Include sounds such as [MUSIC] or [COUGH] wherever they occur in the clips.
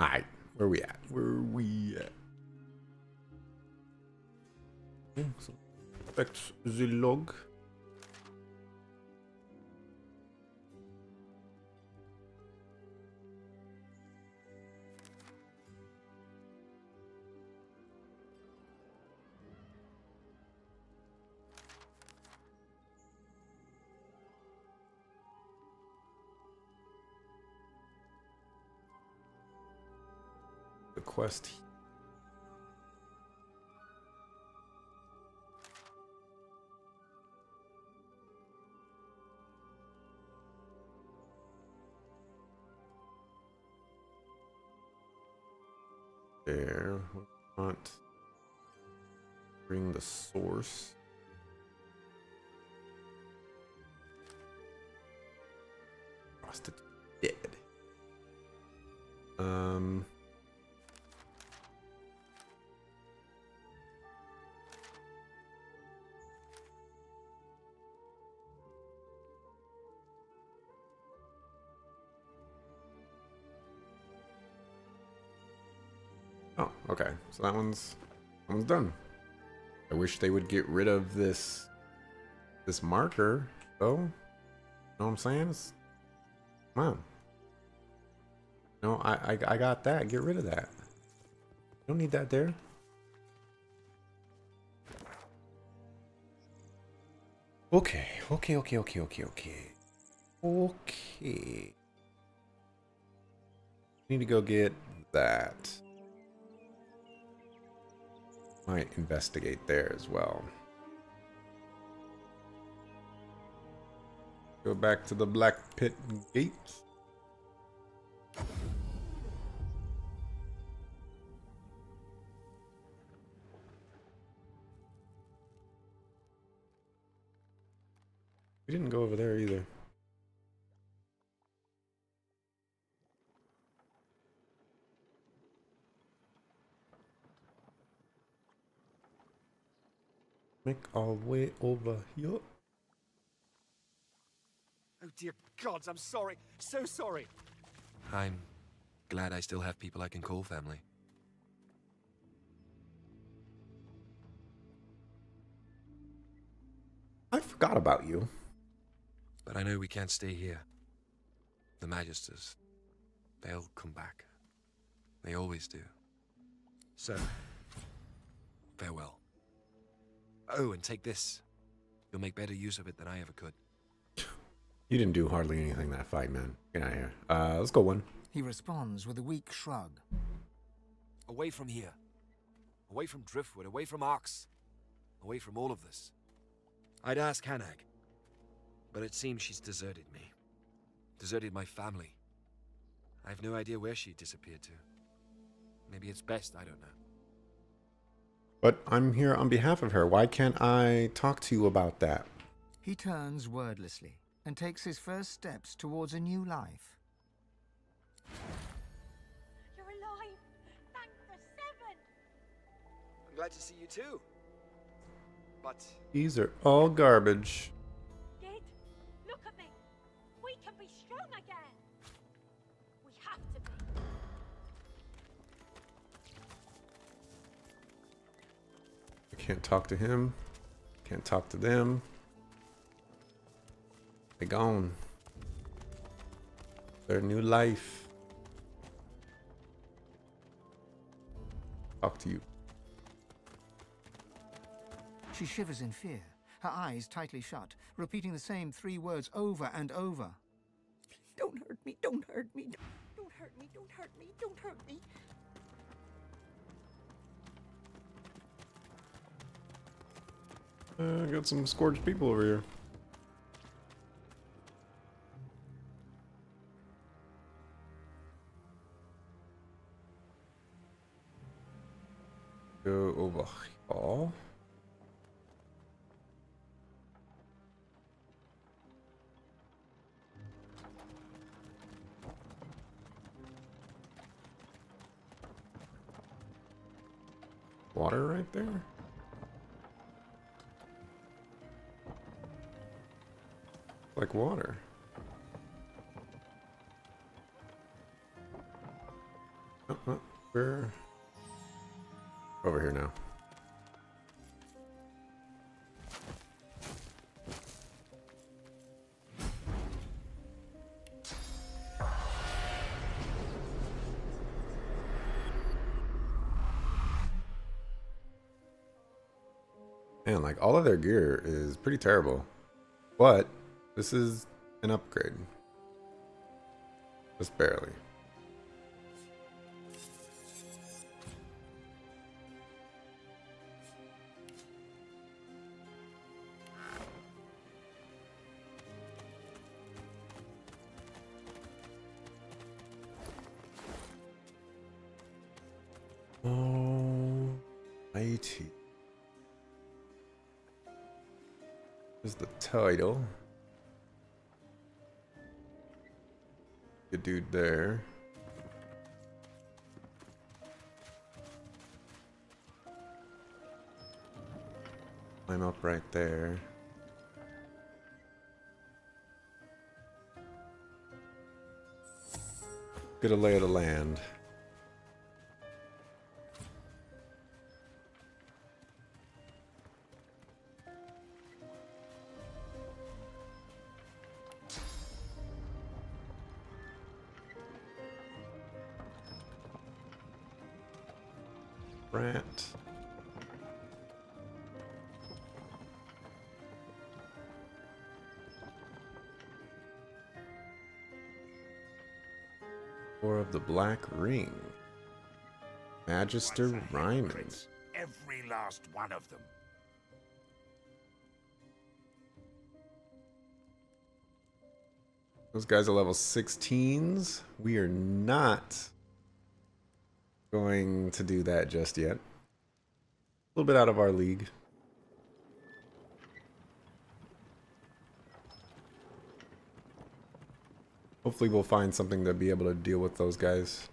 Alright, where we at? Where we at? Okay, so inspect the log. Quest there. We want bring the source. Frosted dead. Um. Okay. So that one's that one's done. I wish they would get rid of this this marker, though. You know what I'm saying? It's, come on. No, I, I I got that. Get rid of that. Don't need that there. Okay, okay, okay, okay, okay, okay. Okay. Need to go get that. Might investigate there as well. Go back to the Black Pit Gate. We didn't go over there either. Make our way over here. Oh dear gods, I'm sorry. So sorry. I'm glad I still have people I can call family. I forgot about you. But I know we can't stay here. The Magisters, they'll come back. They always do. So, farewell. Oh, and take this. You'll make better use of it than I ever could. You didn't do hardly anything that fight, man. Get out of here. Uh, let's go one. He responds with a weak shrug. Away from here. Away from Driftwood, away from Arx. Away from all of this. I'd ask Hannag. But it seems she's deserted me. Deserted my family. I have no idea where she disappeared to. Maybe it's best, I don't know. But I'm here on behalf of her. Why can't I talk to you about that? He turns wordlessly and takes his first steps towards a new life. You're alive! Thank the seven! I'm glad to see you too. But These are all garbage. Can't talk to him. Can't talk to them. They gone. Their new life. Talk to you. She shivers in fear, her eyes tightly shut, repeating the same three words over and over. Don't hurt me, don't hurt me, don't, don't hurt me, don't hurt me, don't hurt me. Uh, got some scorched people over here. Go over here. Water right there? Like water. Oh, oh, we're over here now. Man, like all of their gear is pretty terrible. But this is an upgrade. Just barely. Oh, IT. Is the title. Dude there. Climb up right there. Get a lay of the land. Four of the Black Ring. Magister Ryman. Every last one of them. Those guys are level 16s. We are not going to do that just yet. A little bit out of our league. Hopefully we'll find something to be able to deal with those guys.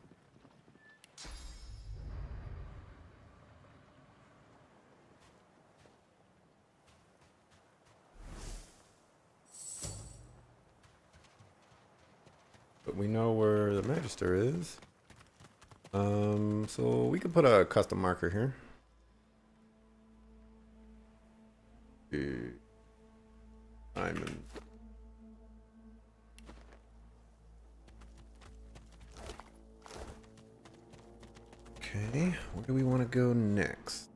But we know where the Magister is. Um, so we could put a custom marker here. Diamond. Okay, where do we want to go next?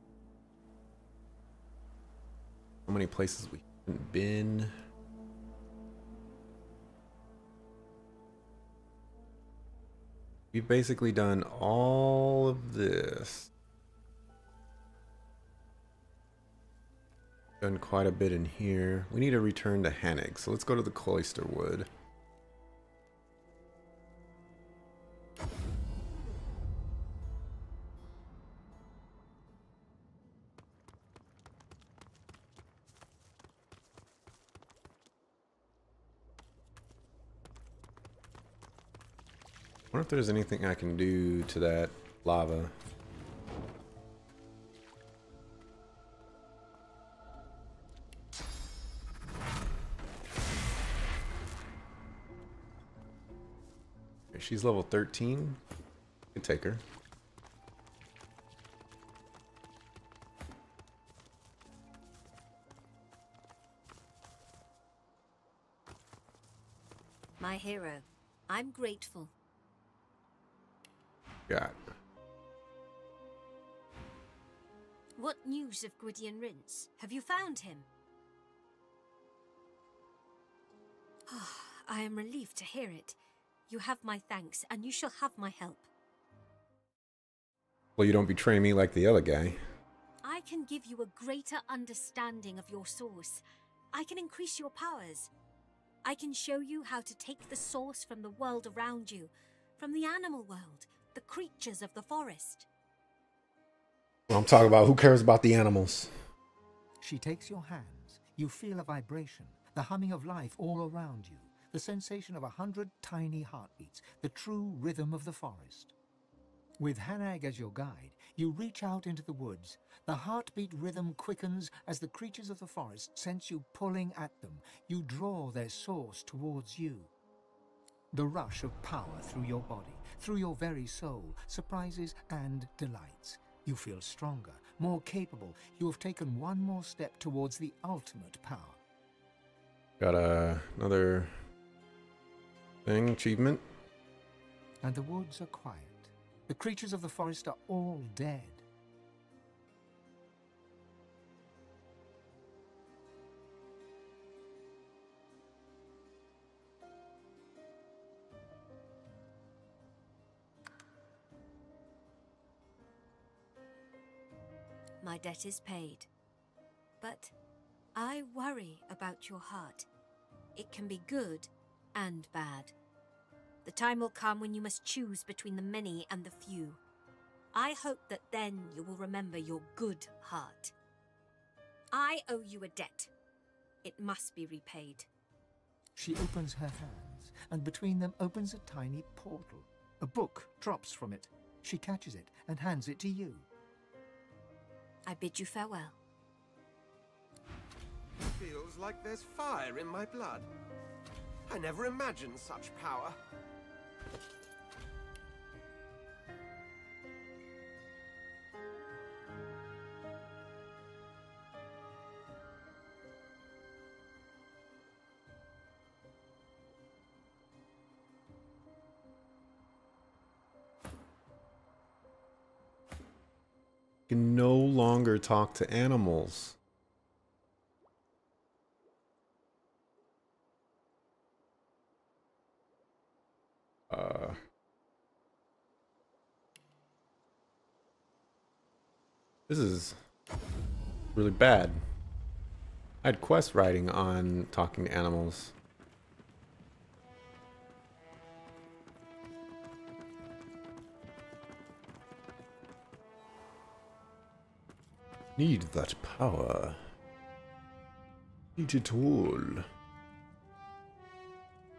How many places we haven't been? We've basically done all of this. Done quite a bit in here. We need to return to Hannag, so let's go to the Cloister Wood. Wonder if there's anything I can do to that lava. She's level 13. Could take her. My hero. I'm grateful. Got. What news of Gwydion Rince? Have you found him? Ah, I am relieved to hear it. You have my thanks, and you shall have my help. Well, you don't betray me like the other guy. I can give you a greater understanding of your source. I can increase your powers. I can show you how to take the source from the world around you, from the animal world, the creatures of the forest. I'm talking about who cares about the animals. She takes your hands. You feel a vibration, the humming of life all around you, the sensation of a hundred tiny heartbeats, the true rhythm of the forest. With Hannag as your guide, you reach out into the woods. The heartbeat rhythm quickens as the creatures of the forest sense you pulling at them. You draw their source towards you. The rush of power through your body, through your very soul, surprises and delights. You feel stronger, more capable. You have taken one more step towards the ultimate power. Got a, another thing, achievement. And the woods are quiet. The creatures of the forest are all dead. My debt is paid. But I worry about your heart. It can be good and bad. The time will come when you must choose between the many and the few. I hope that then you will remember your good heart. I owe you a debt. It must be repaid. She opens her hands, and between them opens a tiny portal. A book drops from it. She catches it and hands it to you. I bid you farewell. Feels like there's fire in my blood. I never imagined such power. Can no longer talk to animals. Uh, this is really bad. I had quest writing on talking to animals. Need that power. Need it all.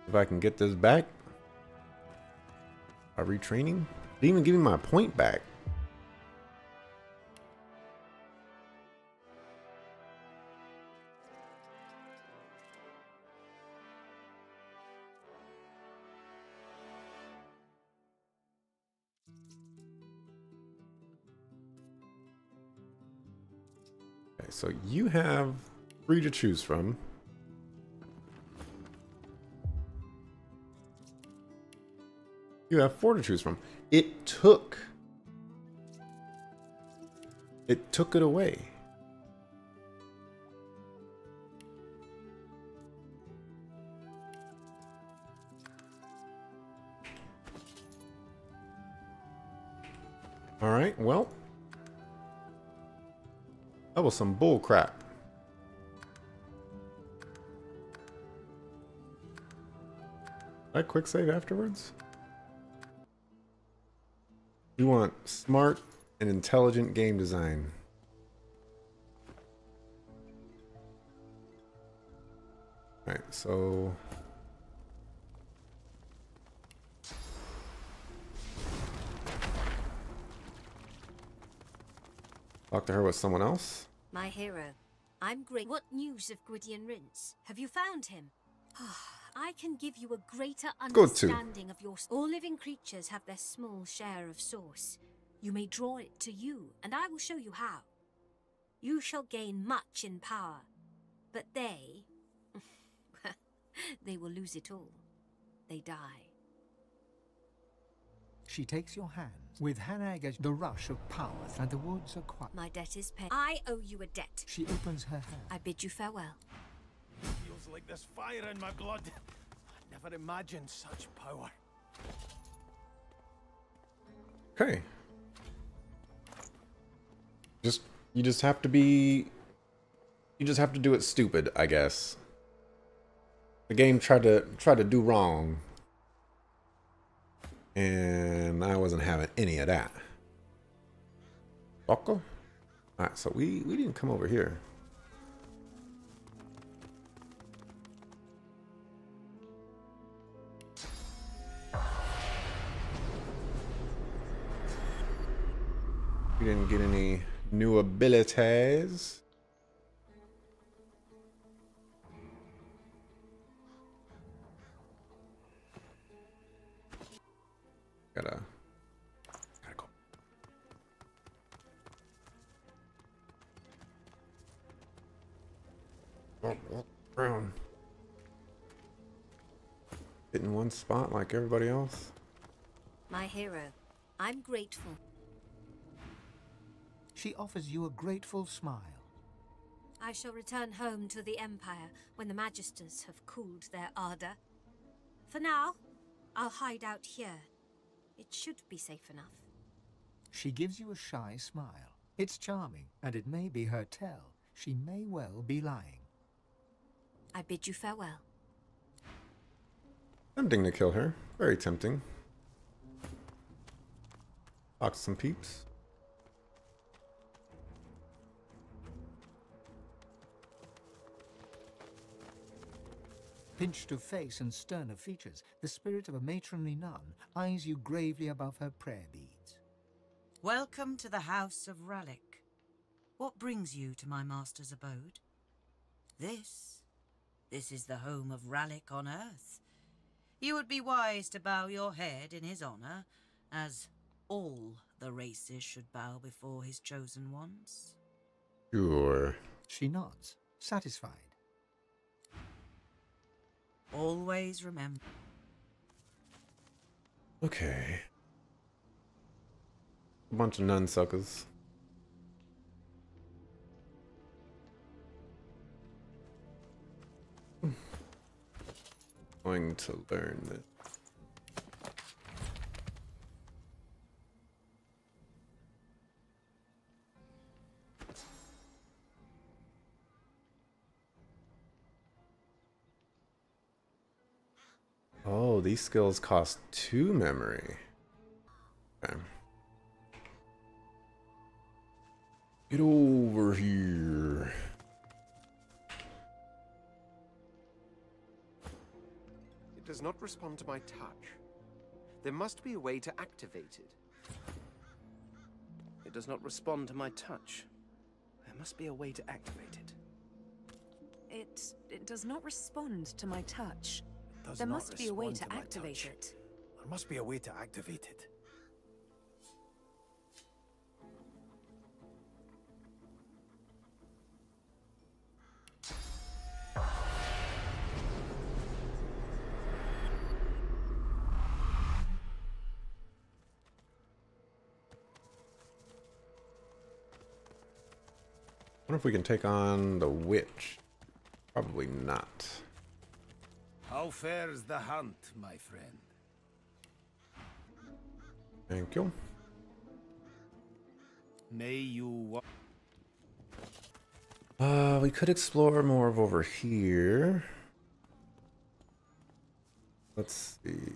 If I can get this back. By retraining? Didn't even give me my point back. So you have three to choose from. You have four to choose from. It took. It took it away. All right, well. That was some bull crap. I quick save afterwards? We want smart and intelligent game design. Alright, so... Talk to her with someone else? My hero. I'm great. What news of Gwydion Rince? Have you found him? Ah, I can give you a greater understanding of your... All living creatures have their small share of source. You may draw it to you, and I will show you how. You shall gain much in power, but they... [LAUGHS] they will lose it all. They die. She takes your hands. With Hannag as the rush of power, and the woods are quiet. My debt is paid. I owe you a debt. She opens her hand. I bid you farewell. It Feels like there's fire in my blood. I never imagined such power. Okay. Just you just have to be you just have to do it stupid, I guess. The game tried to try to do wrong. And I wasn't having any of that. Buckle? Alright, so we, we didn't come over here. We didn't get any new abilities. Gotta, gotta go. Oh, walk around. Sit in one spot like everybody else. My hero, I'm grateful. She offers you a grateful smile. I shall return home to the Empire when the Magisters have cooled their ardor. For now, I'll hide out here. It should be safe enough. She gives you a shy smile. It's charming, and it may be her tell. She may well be lying. I bid you farewell. Tempting to kill her. Very tempting. Talk to some peeps. Pinched of face and stern of features, the spirit of a matronly nun eyes you gravely above her prayer beads. Welcome to the House of Rhalic. What brings you to my master's abode? This? This is the home of Rhalic on Earth. You would be wise to bow your head in his honor, as all the races should bow before his chosen ones. Sure. She nods, satisfied. Always remember. Okay. A bunch of nun suckers. Going to learn this. These skills cost two memory. Okay. Get over here. It does not respond to my touch. There must be a way to activate it. It does not respond to my touch. There must be a way to activate it. It it does not respond to my touch. Does there not must be a way to to activate touch. it. There must be a way to activate it. wonder if we can take on the witch. Probably not. How fares the hunt, my friend? Thank you. May you Uh, we could explore more of over here. Let's see.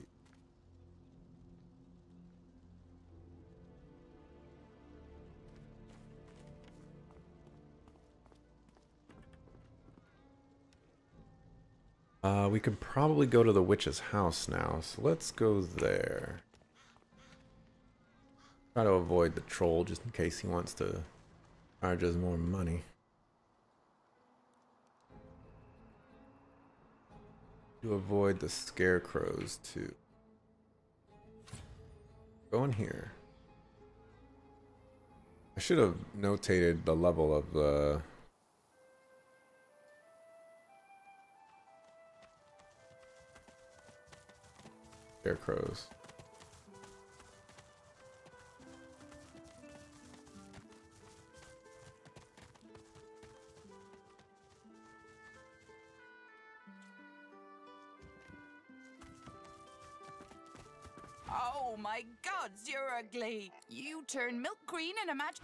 Uh, we could probably go to the witch's house now, so let's go there. Try to avoid the troll just in case he wants to charge us more money. To avoid the scarecrows too. Go in here. I should have notated the level of the scarecrows. Oh my gods, you're ugly. You turn milk green in a match.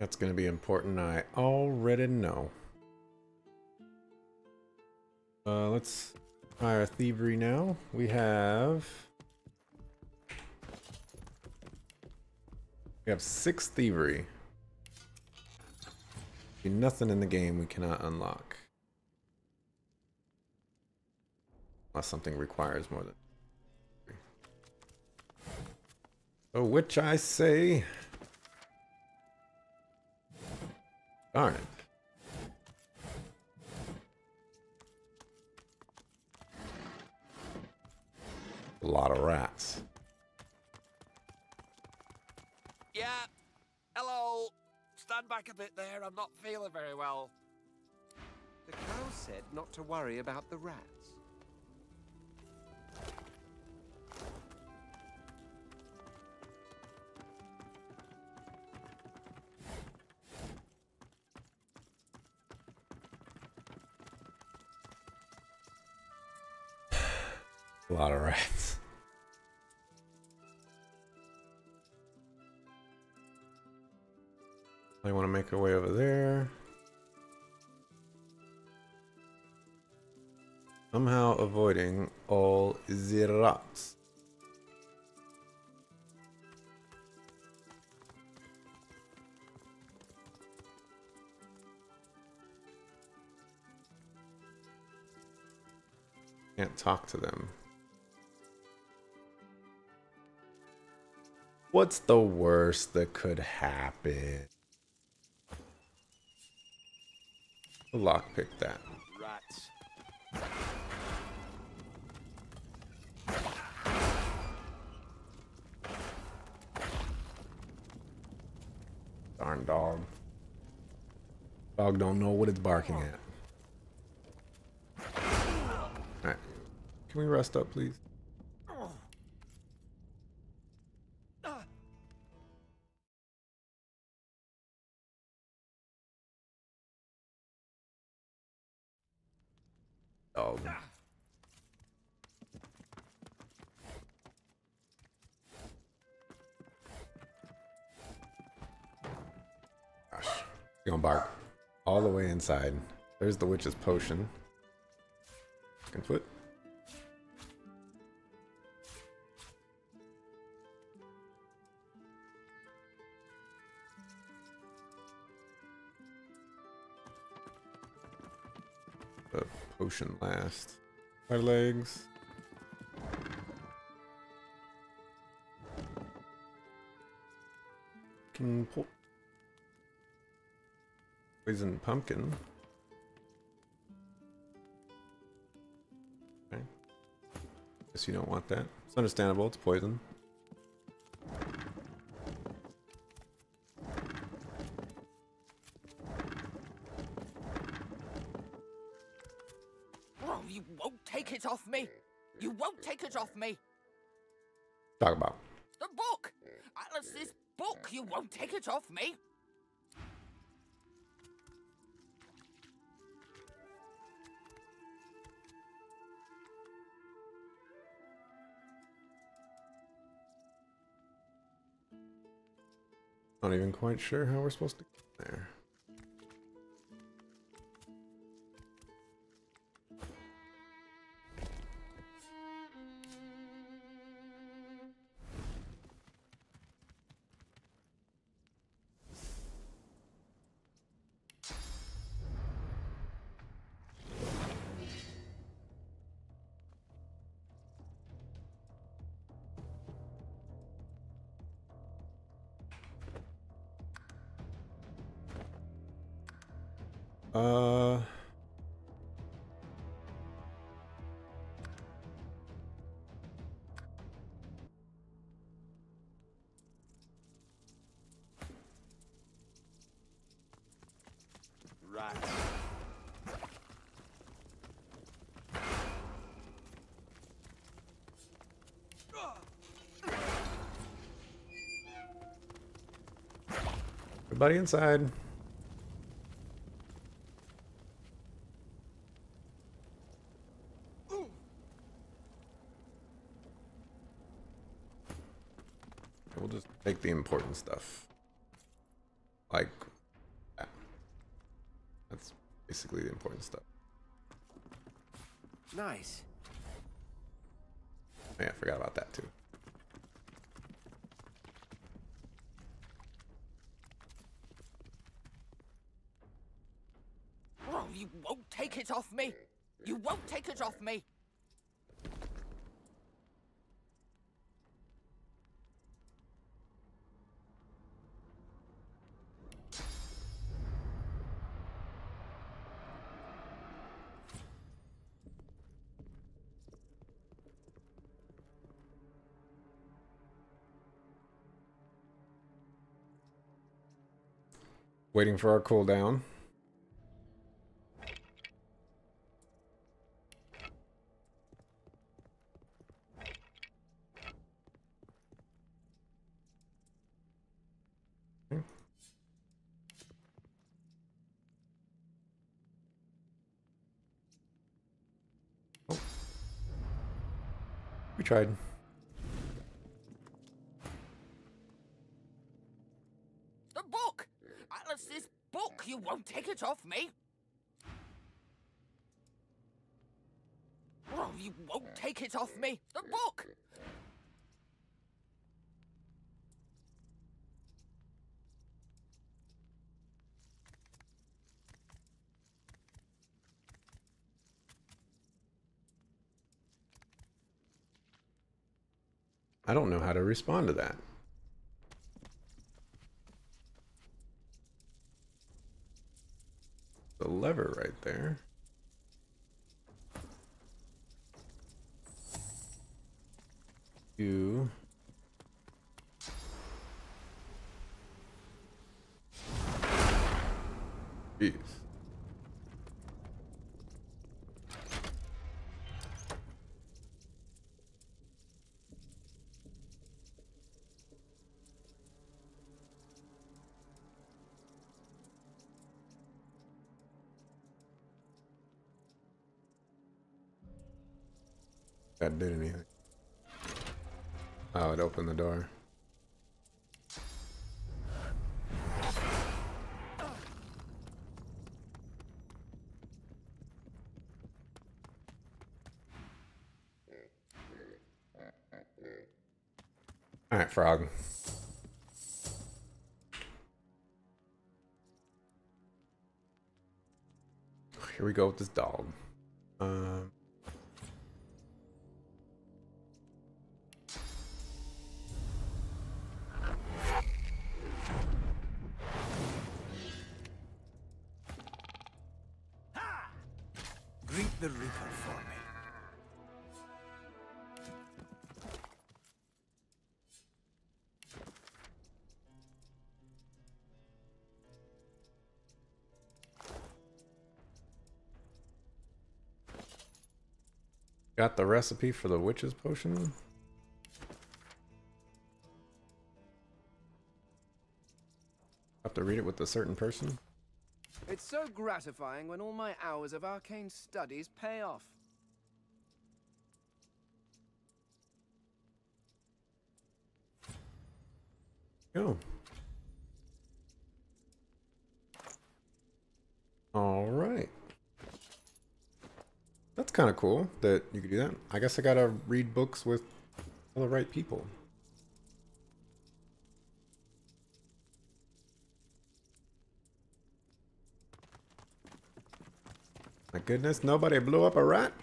That's going to be important. I already know. Uh, let's try our thievery now. We have... We have six thievery. Be nothing in the game we cannot unlock. Unless something requires more than... So which I say... Darn it. A lot of rats. Yeah. Hello. Stand back a bit there. I'm not feeling very well. The cow said not to worry about the rats. A lot of rats. I want to make our way over there. Somehow avoiding all the rats. Can't talk to them. What's the worst that could happen? Lockpick that. Rats. Darn dog. Dog don't know what it's barking at. Alright. Can we rest up, please? There's the witch's potion. Second foot. The potion last. Our legs. Can pull. Poison pumpkin. Okay. Guess you don't want that. It's understandable, it's poison. Not even quite sure how we're supposed to get there. Everybody inside. We'll just take the important stuff. Like that. That's basically the important stuff. Nice. Yeah, I forgot about that too. Waiting for our cooldown. Oh. We tried. It off me! Oh, you won't take it off me! The book! I don't know how to respond to that. Lever right there. You. Jeez. That did anything. Oh, it opened the door. Alright, frog. Here we go with this dog. Got the recipe for the witch's potion. Have to read it with a certain person. It's so gratifying when all my hours of arcane studies pay off. Go. All right. That's kind of cool that you could do that. I guess I gotta read books with all the right people. My goodness, nobody blew up a rat?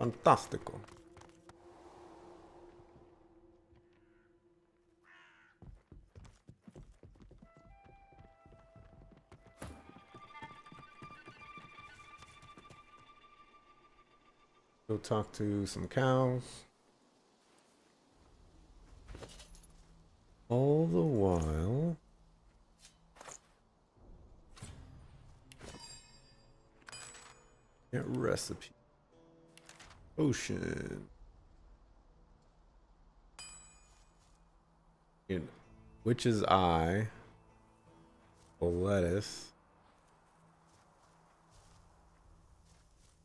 Fantastico. Talk to some cows. All the while. Get recipe. Ocean. In Witch's Eye. Lettuce.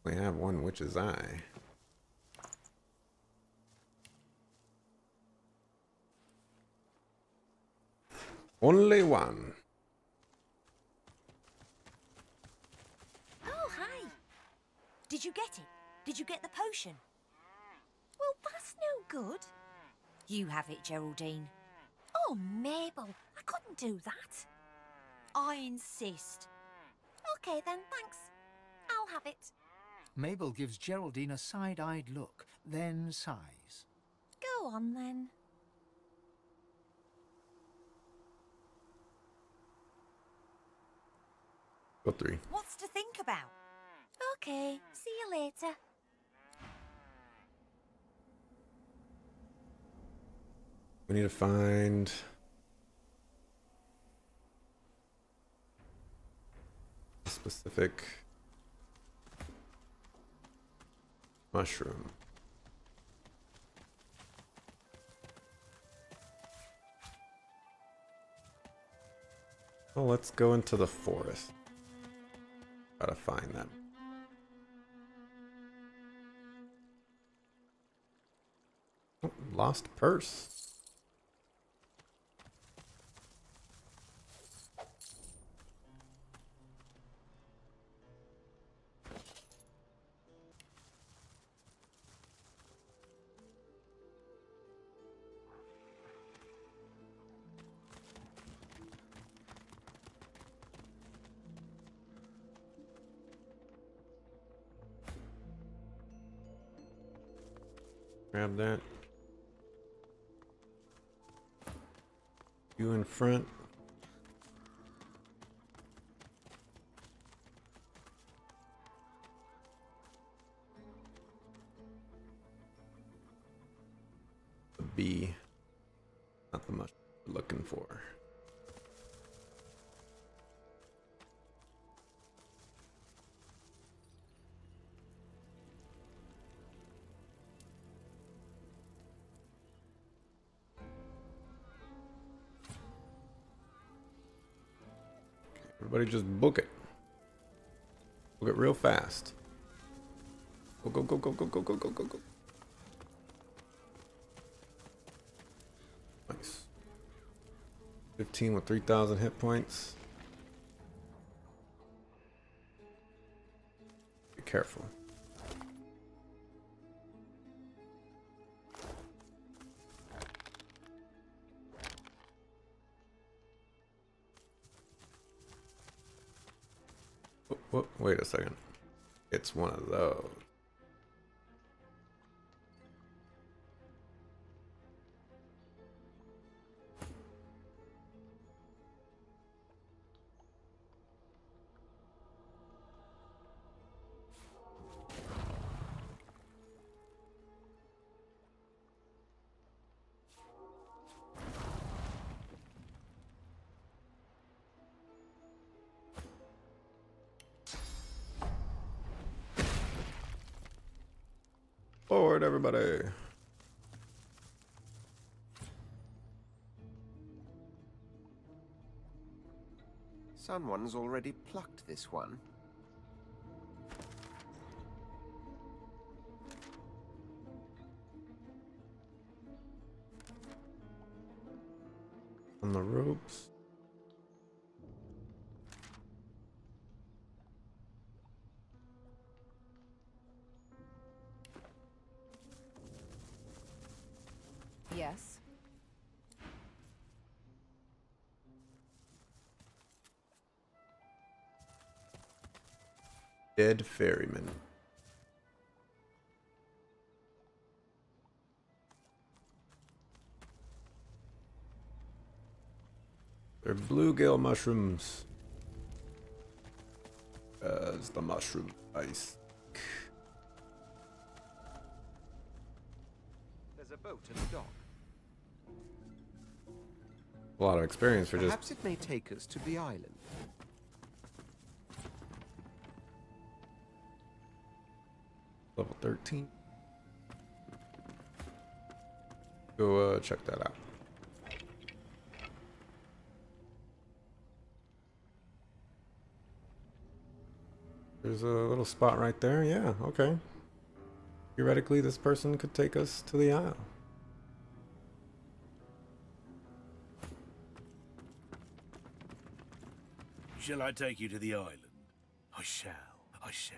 We have one Witch's Eye. Only one. Oh, hi. Did you get it? Did you get the potion? Well, that's no good. You have it, Geraldine. Oh, Mabel, I couldn't do that. I insist. Okay then, thanks. I'll have it. Mabel gives Geraldine a side-eyed look, then sighs. Go on then. Go three. What's to think about? Okay, see you later. We need to find a specific mushroom. Well, let's go into the forest. To find them. Oh, lost purse. Grab that. You in front. Everybody just book it. Book it real fast. Go, go, go, go, go, go, go, go, go, go. Nice. 15 with 3,000 hit points. Be careful. Whoop, wait a second. It's one of those. Someone's already plucked this one. On the ropes. Dead ferryman. They're bluegill mushrooms. Uh, As the mushroom ice. There's a boat at the dock. A lot of experience for just Perhaps it may take us to the island. Level 13. Go uh, check that out. There's a little spot right there. Yeah, okay. Theoretically, this person could take us to the isle. Shall I take you to the island? I shall. I shall.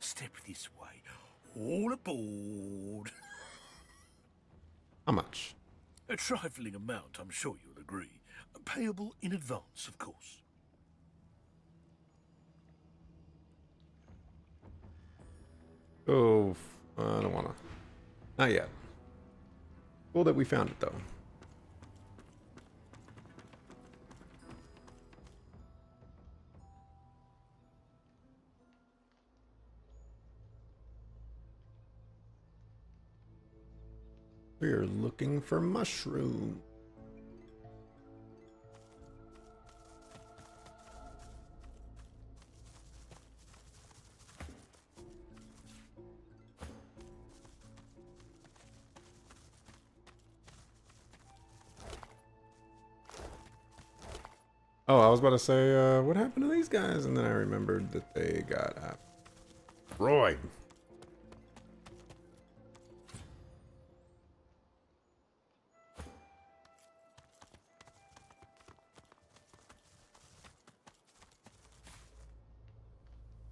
Step this way. All aboard. How much? A trifling amount, I'm sure you'll agree. Payable in advance, of course. Oh, I don't wanna. Not yet. Cool that we found it though. We're looking for mushroom. Oh, I was about to say, uh, what happened to these guys? And then I remembered that they got uh, Roy.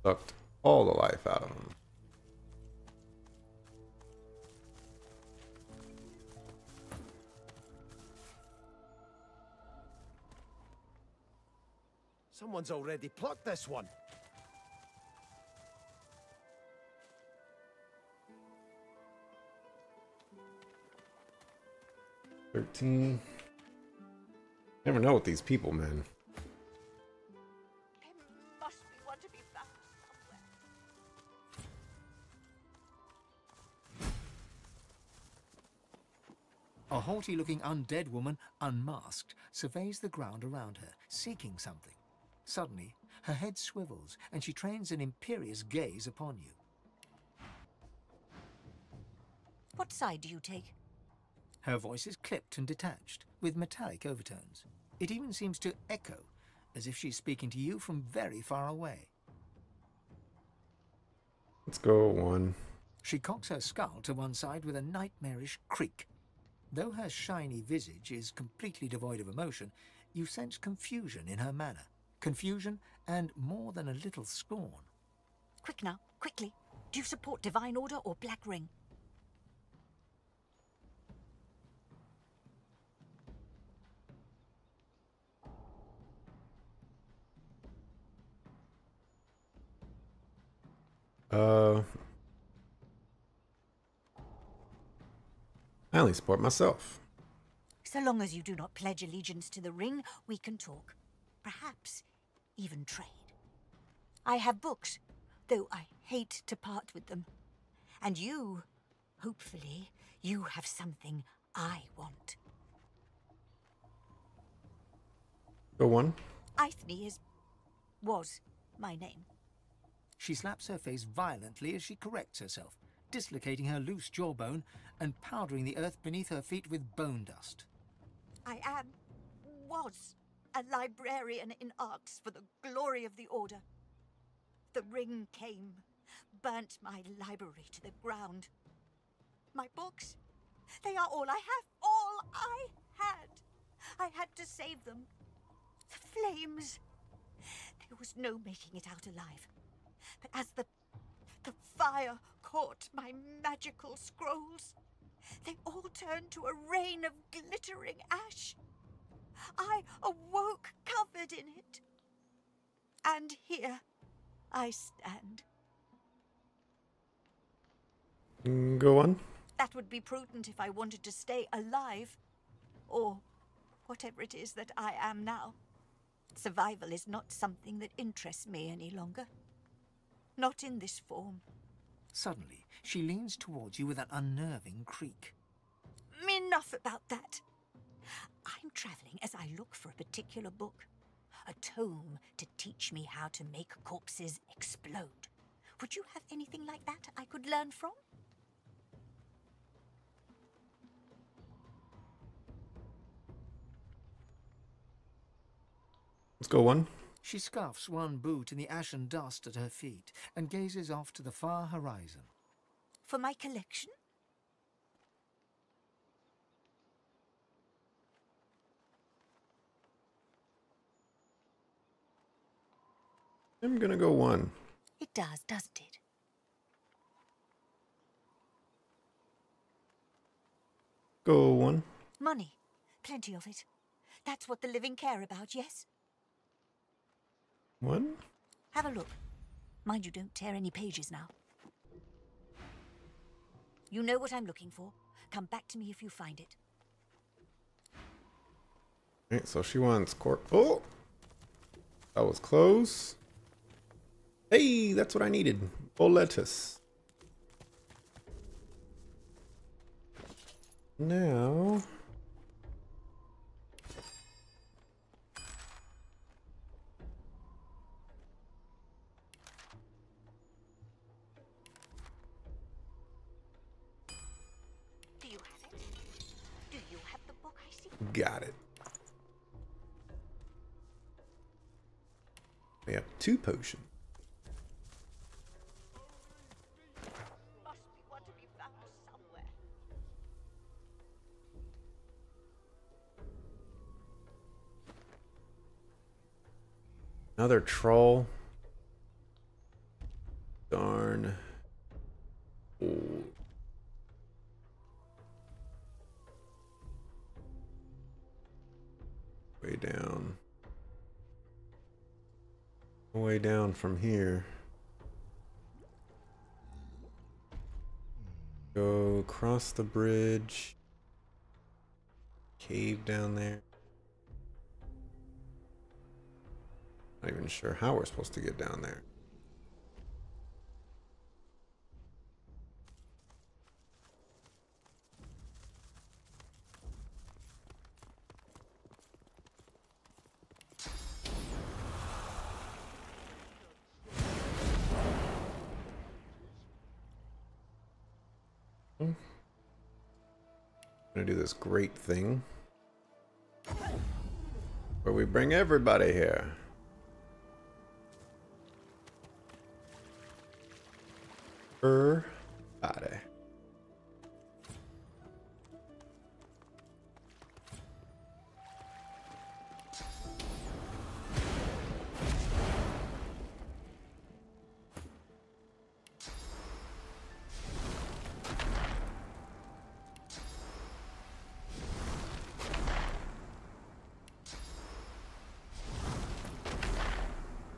Sucked all the life out of him. Someone's already plucked this one. Thirteen. Never know with these people, man. A haughty looking undead woman, unmasked, surveys the ground around her, seeking something. Suddenly, her head swivels and she trains an imperious gaze upon you. What side do you take? Her voice is clipped and detached, with metallic overtones. It even seems to echo, as if she's speaking to you from very far away. Let's go one. She cocks her skull to one side with a nightmarish creak. Though her shiny visage is completely devoid of emotion, you sense confusion in her manner. Confusion and more than a little scorn. Quick now, quickly. Do you support Divine Order or Black Ring? Uh, I only support myself. So long as you do not pledge allegiance to the ring, we can talk. Perhaps even trade. I have books, though I hate to part with them. And you, hopefully, you have something I want. Go one. Eithne is. was my name. She slaps her face violently as she corrects herself, dislocating her loose jawbone and powdering the earth beneath her feet with bone dust. I am. was a librarian in Arx for the glory of the Order. The ring came, burnt my library to the ground. My books, they are all I have, all I had. I had to save them. The flames. There was no making it out alive. But as the the fire caught my magical scrolls, they all turned to a rain of glittering ash. I awoke covered in it. And here I stand. Go on. That would be prudent if I wanted to stay alive. Or whatever it is that I am now. Survival is not something that interests me any longer. Not in this form. Suddenly, she leans towards you with an unnerving creak. Enough about that. I'm traveling as I look for a particular book. A tome to teach me how to make corpses explode. Would you have anything like that I could learn from? Let's go one. She scuffs one boot in the ashen dust at her feet and gazes off to the far horizon. For my collection? I'm gonna go one. It does, doesn't it? Go one. Money. Plenty of it. That's what the living care about, yes? One. Have a look. Mind you don't tear any pages now. You know what I'm looking for. Come back to me if you find it. Alright, so she wants corp. Oh! That was close. Hey, that's what I needed. Boletus. Now. Got it. We have two potions. Another troll. Darn. Old. Way down. Way down from here. Go across the bridge. Cave down there. Not even sure how we're supposed to get down there. Gonna do this great thing where we bring everybody here. Everybody.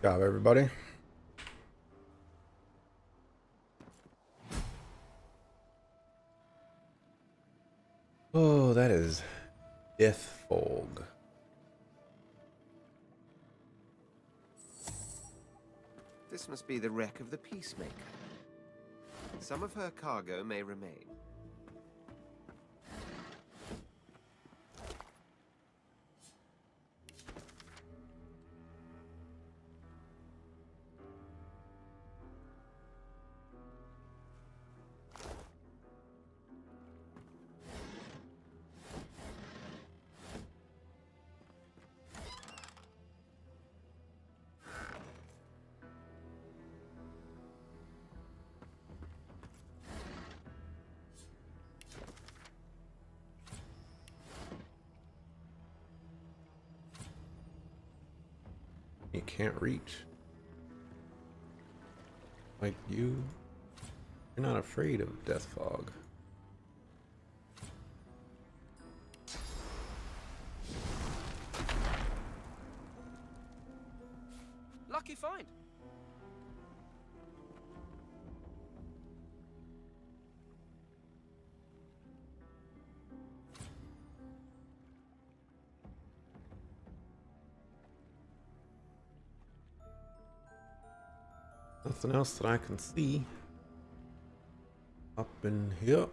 Job, everybody. Oh, that is Death Fog. This must be the wreck of the Peacemaker. Some of her cargo may remain. You can't reach. Like you, you're not afraid of Death Fog. Nothing else that I can see. Up in here.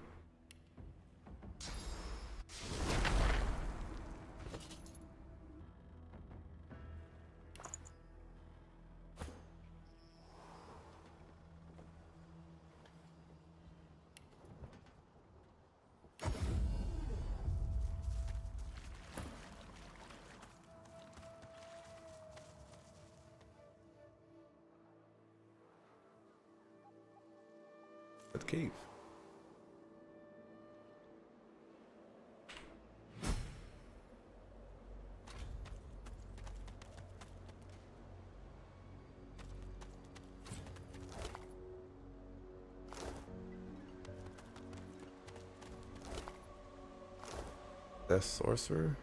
Sorcerer?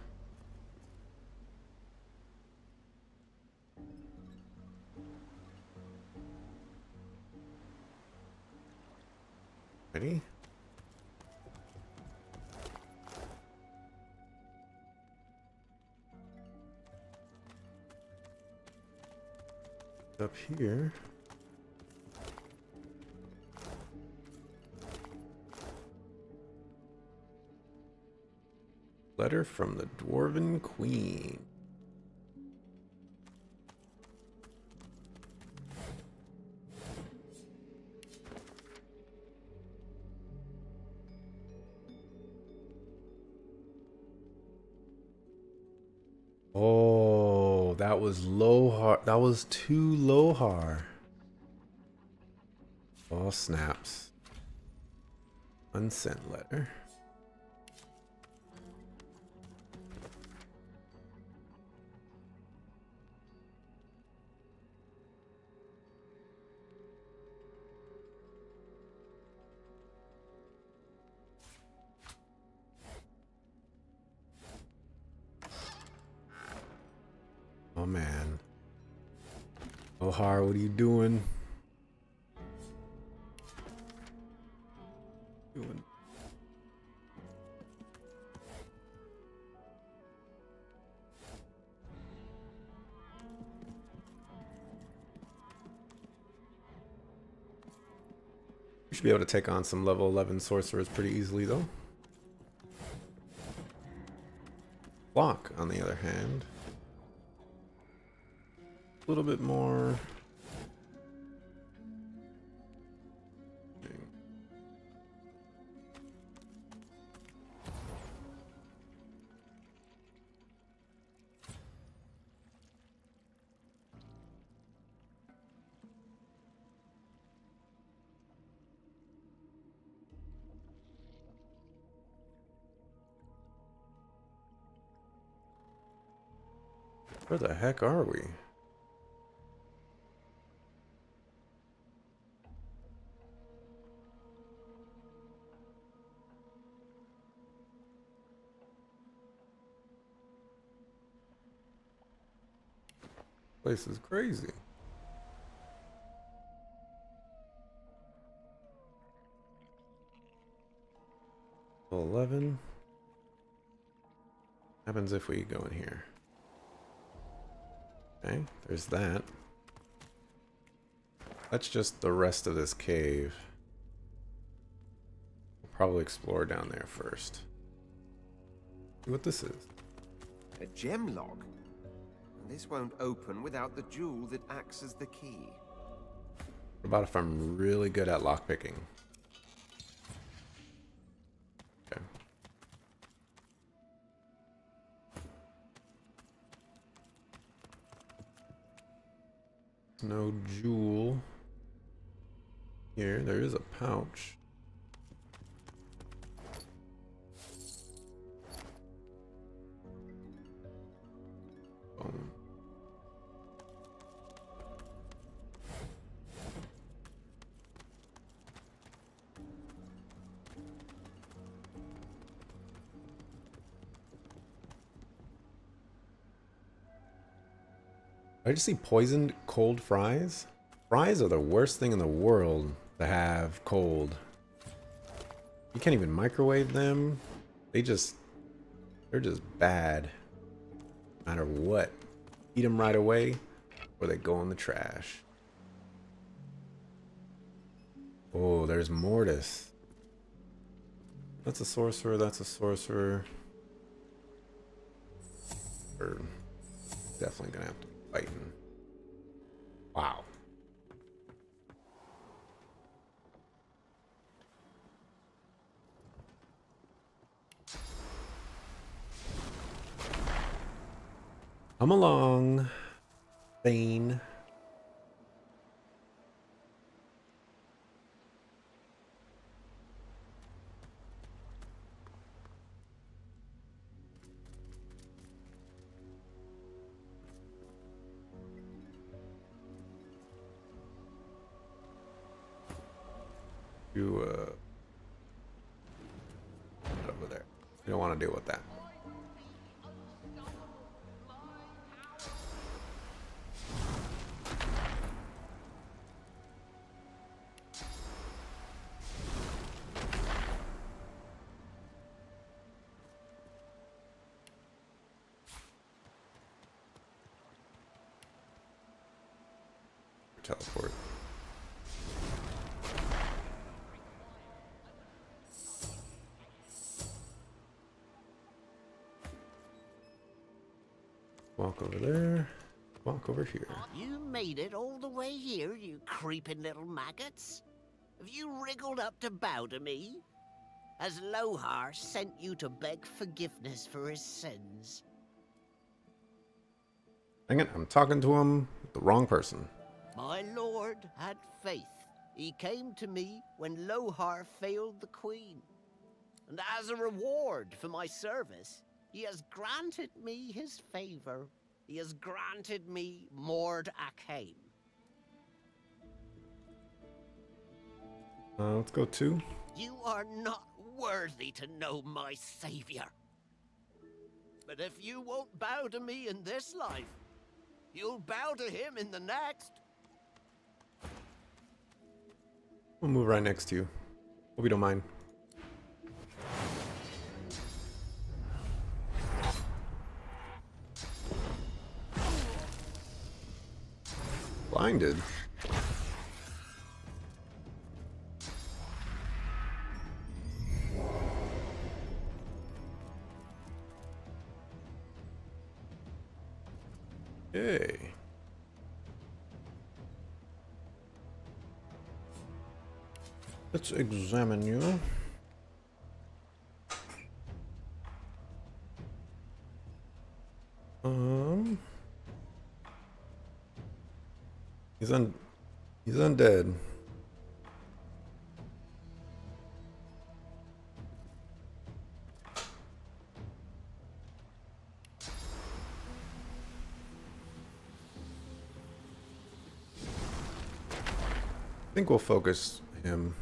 Ready? Up here. Letter from the Dwarven Queen. Oh, that was Lohar. That was too Lohar. All snaps. Unsent letter. What are you doing? Doing. You should be able to take on some level 11 sorcerers pretty easily though. Block, on the other hand a little bit more. The heck are we? Place is crazy. Eleven. Happens if we go in here. Okay, there's that. That's just the rest of this cave. We'll probably explore down there first. See what this is. A gem log? This won't open without the jewel that acts as the key. What about if I'm really good at lockpicking? No jewel. Here, there is a pouch. I just see poisoned cold fries. Fries are the worst thing in the world to have cold. You can't even microwave them. They just, they're just bad. No matter what. Eat them right away or they go in the trash. Oh, there's Mordus. That's a sorcerer, that's a sorcerer. We're definitely gonna have to fighting. Wow. Come along, Fane. You, uh, over there. You don't want to deal with that. Over here. You made it all the way here, you creeping little maggots? Have you wriggled up to bow to me? Has Lohar sent you to beg forgiveness for his sins? Dang it, I'm talking to him, the wrong person. My lord had faith. He came to me when Lohar failed the queen. And as a reward for my service, he has granted me his favor. He has granted me Mord Akaim. Uh, let's go two. You are not worthy to know my savior. But if you won't bow to me in this life, you'll bow to him in the next. We'll move right next to you. Hope you don't mind. Blinded. Yay. Let's examine you. He's un, he's undead. I think we'll focus him.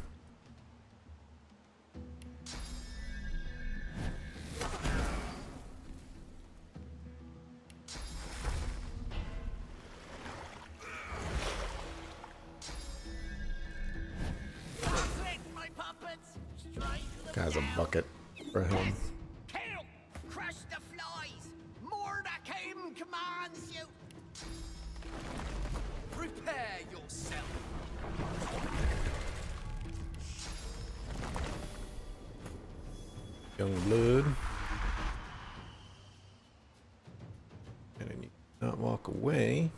Young blood. And I need not walk away.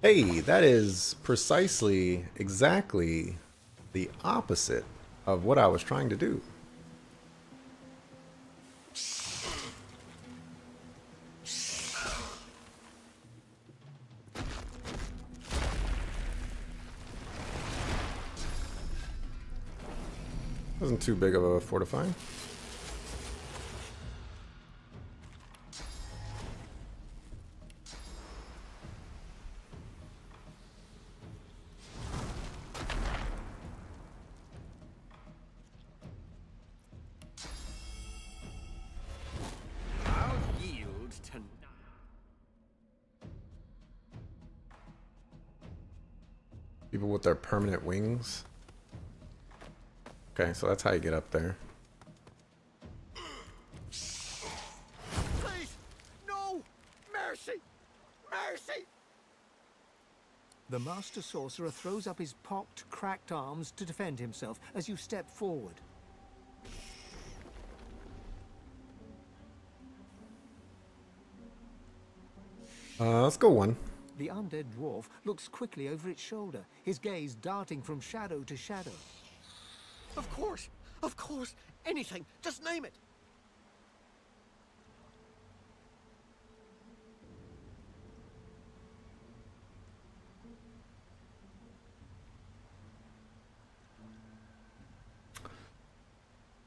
Hey, that is precisely, exactly the opposite of what I was trying to do. Too big of a fortifying. I'll yield to People with their permanent wings. Okay, so that's how you get up there. Please! No! Mercy! Mercy! The Master Sorcerer throws up his pocked, cracked arms to defend himself as you step forward. Uh, let's go one. The undead dwarf looks quickly over its shoulder, his gaze darting from shadow to shadow. Of course! Of course! Anything! Just name it!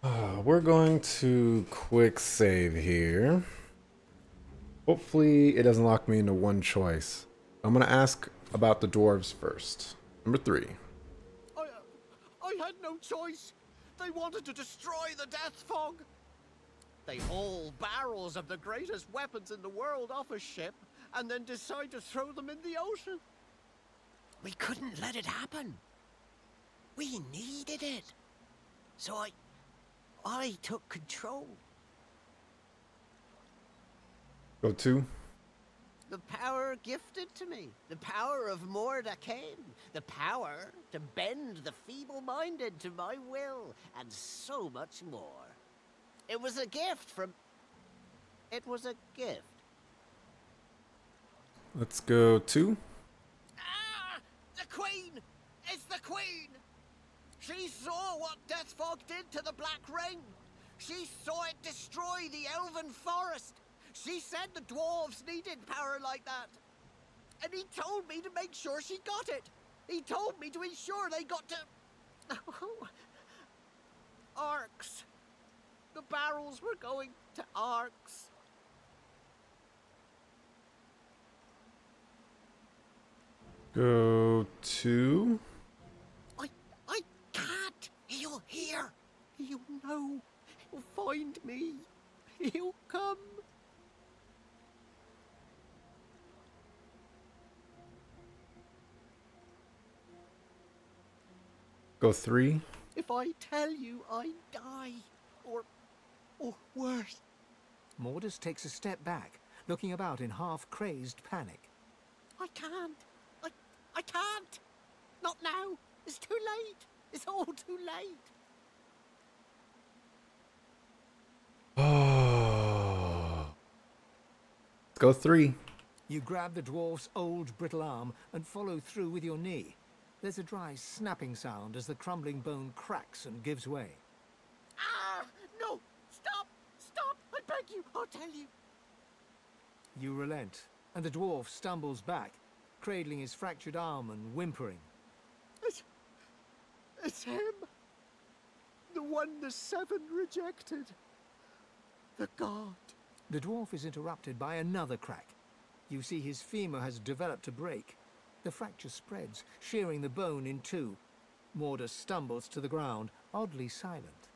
Uh, we're going to quick save here. Hopefully it doesn't lock me into one choice. I'm going to ask about the dwarves first. Number three. Had no choice. They wanted to destroy the Death Fog. They haul barrels of the greatest weapons in the world off a ship and then decide to throw them in the ocean. We couldn't let it happen. We needed it. So I... I took control. Go two. The power gifted to me. The power of Mordecai. The power to bend the feeble-minded to my will. And so much more. It was a gift from... It was a gift. Let's go two. Ah! The Queen! It's the Queen! She saw what Death Fog did to the Black Ring. She saw it destroy the elven forest. She said the dwarves needed power like that. And he told me to make sure she got it. He told me to ensure they got to... [LAUGHS] Arx. The barrels were going to Arx. Go to. I, I can't. He'll hear. He'll know. He'll find me. He'll come. Go three. If I tell you, I die. Or, or worse. Mordus takes a step back, looking about in half-crazed panic. I can't. I, I can't. Not now. It's too late. It's all too late. Oh. [SIGHS] Go three. You grab the dwarf's old brittle arm and follow through with your knee. There's a dry snapping sound as the crumbling bone cracks and gives way. Ah! No! Stop! Stop! I beg you! I'll tell you. You relent, and the dwarf stumbles back, cradling his fractured arm and whimpering. It's, it's him. The one the seven rejected. The god. The dwarf is interrupted by another crack. You see his femur has developed a break. The fracture spreads, shearing the bone in two. Mordus stumbles to the ground, oddly silent.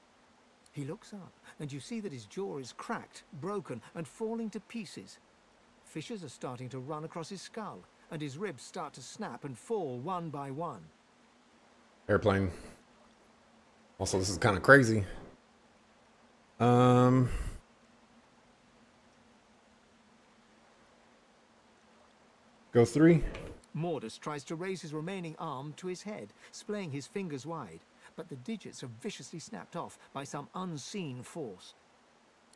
He looks up, and you see that his jaw is cracked, broken, and falling to pieces. Fissures are starting to run across his skull, and his ribs start to snap and fall one by one. Airplane. Also, this is kind of crazy. Um. Go three. Mordus tries to raise his remaining arm to his head, splaying his fingers wide, but the digits are viciously snapped off by some unseen force.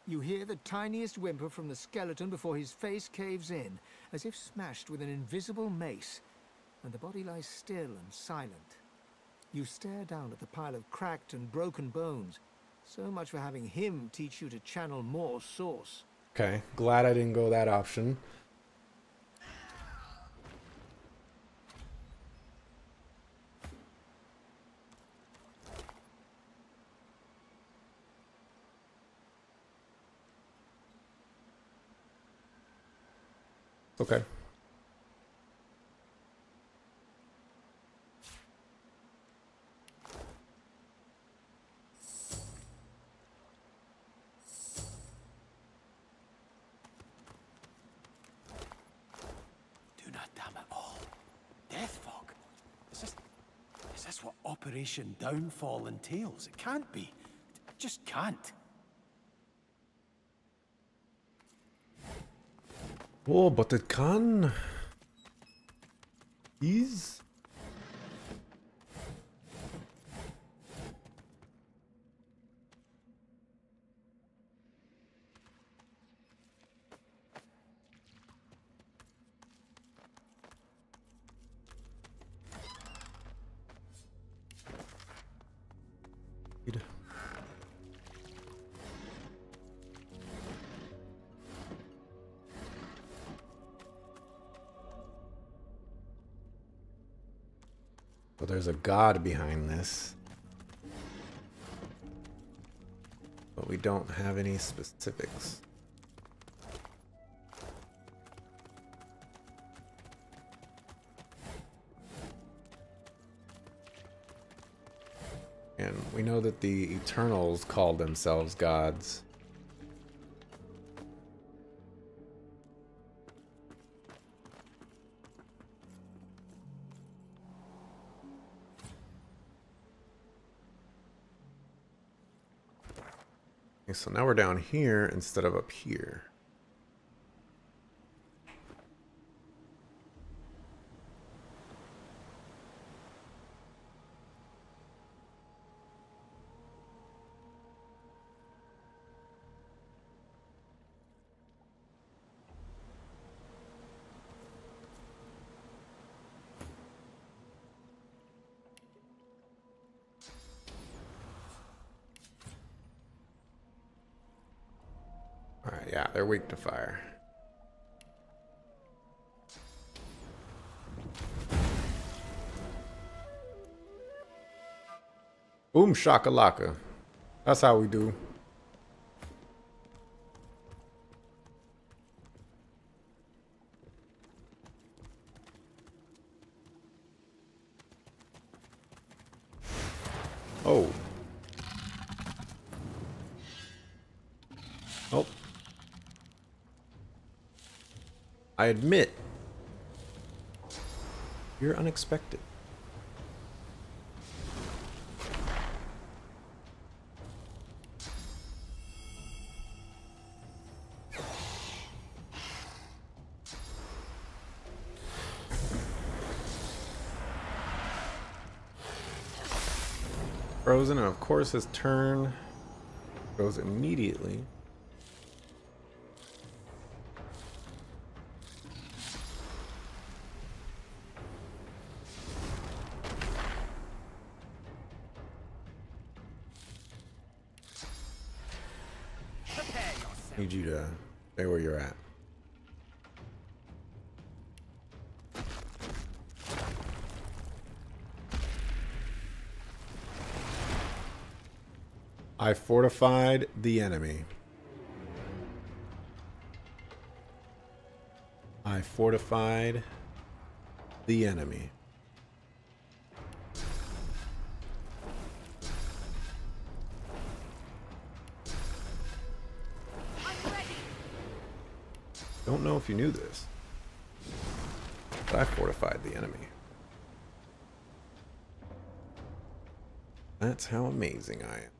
You hear the tiniest whimper from the skeleton before his face caves in, as if smashed with an invisible mace, and the body lies still and silent. You stare down at the pile of cracked and broken bones. So much for having him teach you to channel more source. Okay, glad I didn't go that option. Okay. Do not damn it all. Death fog? Is this, is this what Operation Downfall entails? It can't be. It just can't. Oh, but it can. Is. There's a god behind this. But we don't have any specifics. And we know that the Eternals called themselves gods. So now we're down here instead of up here. Fire. Boom shakalaka. That's how we do. Oh. Oh. I admit, you're unexpected. Frozen, and of course his turn goes immediately. Fortified the enemy. I fortified the enemy. Don't know if you knew this, but I fortified the enemy. That's how amazing I am.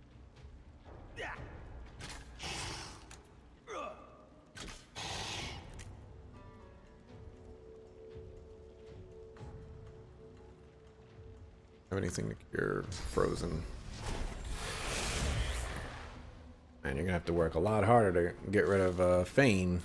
Have anything to cure frozen? And you're gonna have to work a lot harder to get rid of uh, Fane.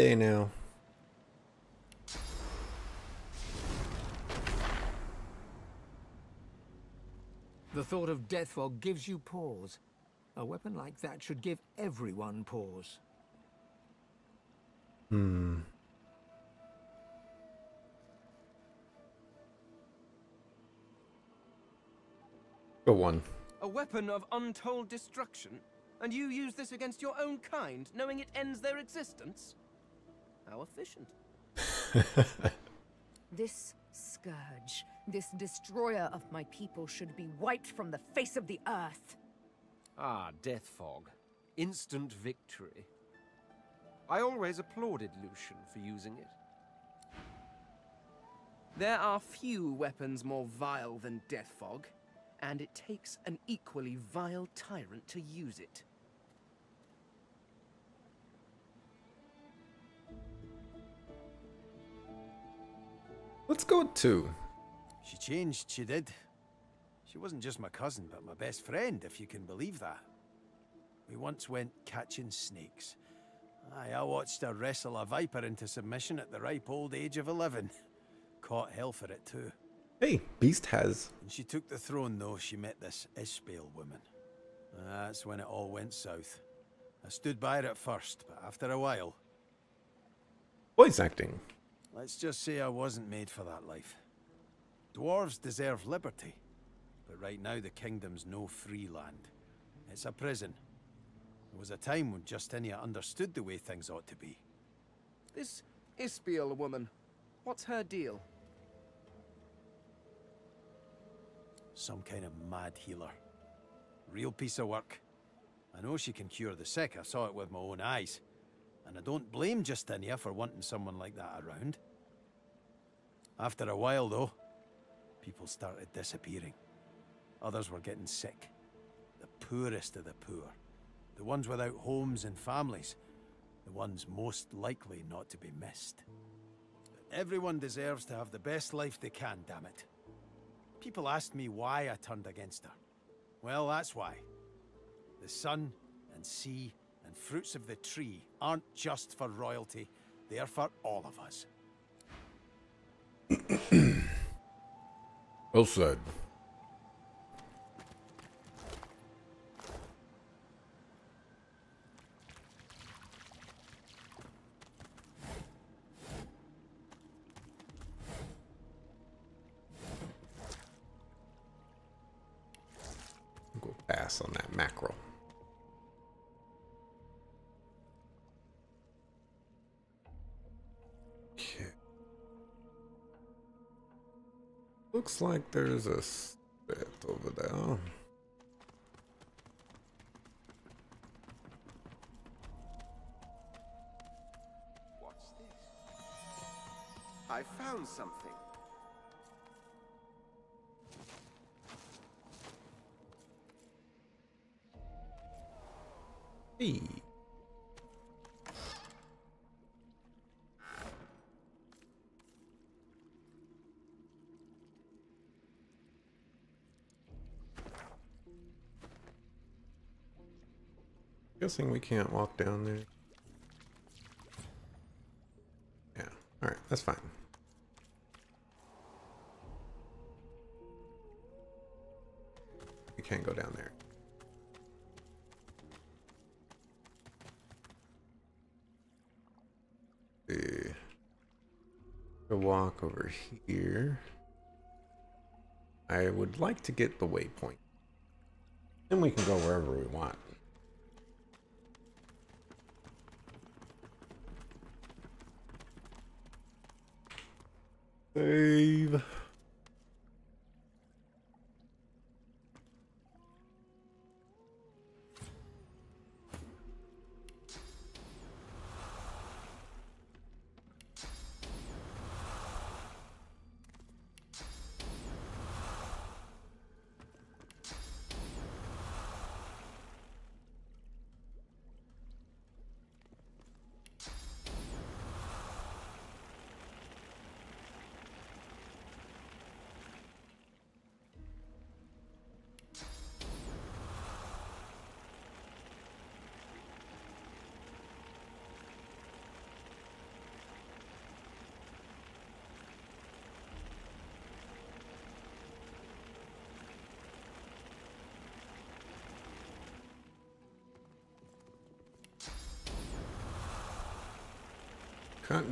Day now. The thought of Deathfog gives you pause. A weapon like that should give everyone pause. Hmm. Go one. A weapon of untold destruction? And you use this against your own kind, knowing it ends their existence? How efficient. [LAUGHS] This scourge, this destroyer of my people should be wiped from the face of the earth. Ah, Death Fog. Instant victory. I always applauded Lucian for using it. There are few weapons more vile than Death Fog, and it takes an equally vile tyrant to use it. Let's go with two. She changed, she did. She wasn't just my cousin, but my best friend, if you can believe that. We once went catching snakes. Aye, I watched her wrestle a viper into submission at the ripe old age of 11. [LAUGHS] Caught hell for it, too. Hey, Beast has. When she took the throne, though, she met this Isbeil woman. That's when it all went south. I stood by her at first, but after a while... Voice acting. Let's just say I wasn't made for that life. Dwarves deserve liberty, but right now the kingdom's no free land. It's a prison. There was a time when Justinia understood the way things ought to be. This Isbeil woman, what's her deal? Some kind of mad healer. Real piece of work. I know she can cure the sick, I saw it with my own eyes. And I don't blame Justinia for wanting someone like that around. After a while, though, people started disappearing. Others were getting sick. The poorest of the poor. The ones without homes and families. The ones most likely not to be missed. Everyone deserves to have the best life they can, damn it. People asked me why I turned against her. Well, that's why. The sun and sea and fruits of the tree aren't just for royalty, they are for all of us. Well said. Looks like there's a spit over there. What's this? I found something. Hey. Guessing we can't walk down there. Yeah, alright, that's fine. We can't go down there. see. Walk over here. I would like to get the waypoint. Then we can go wherever we want. Save.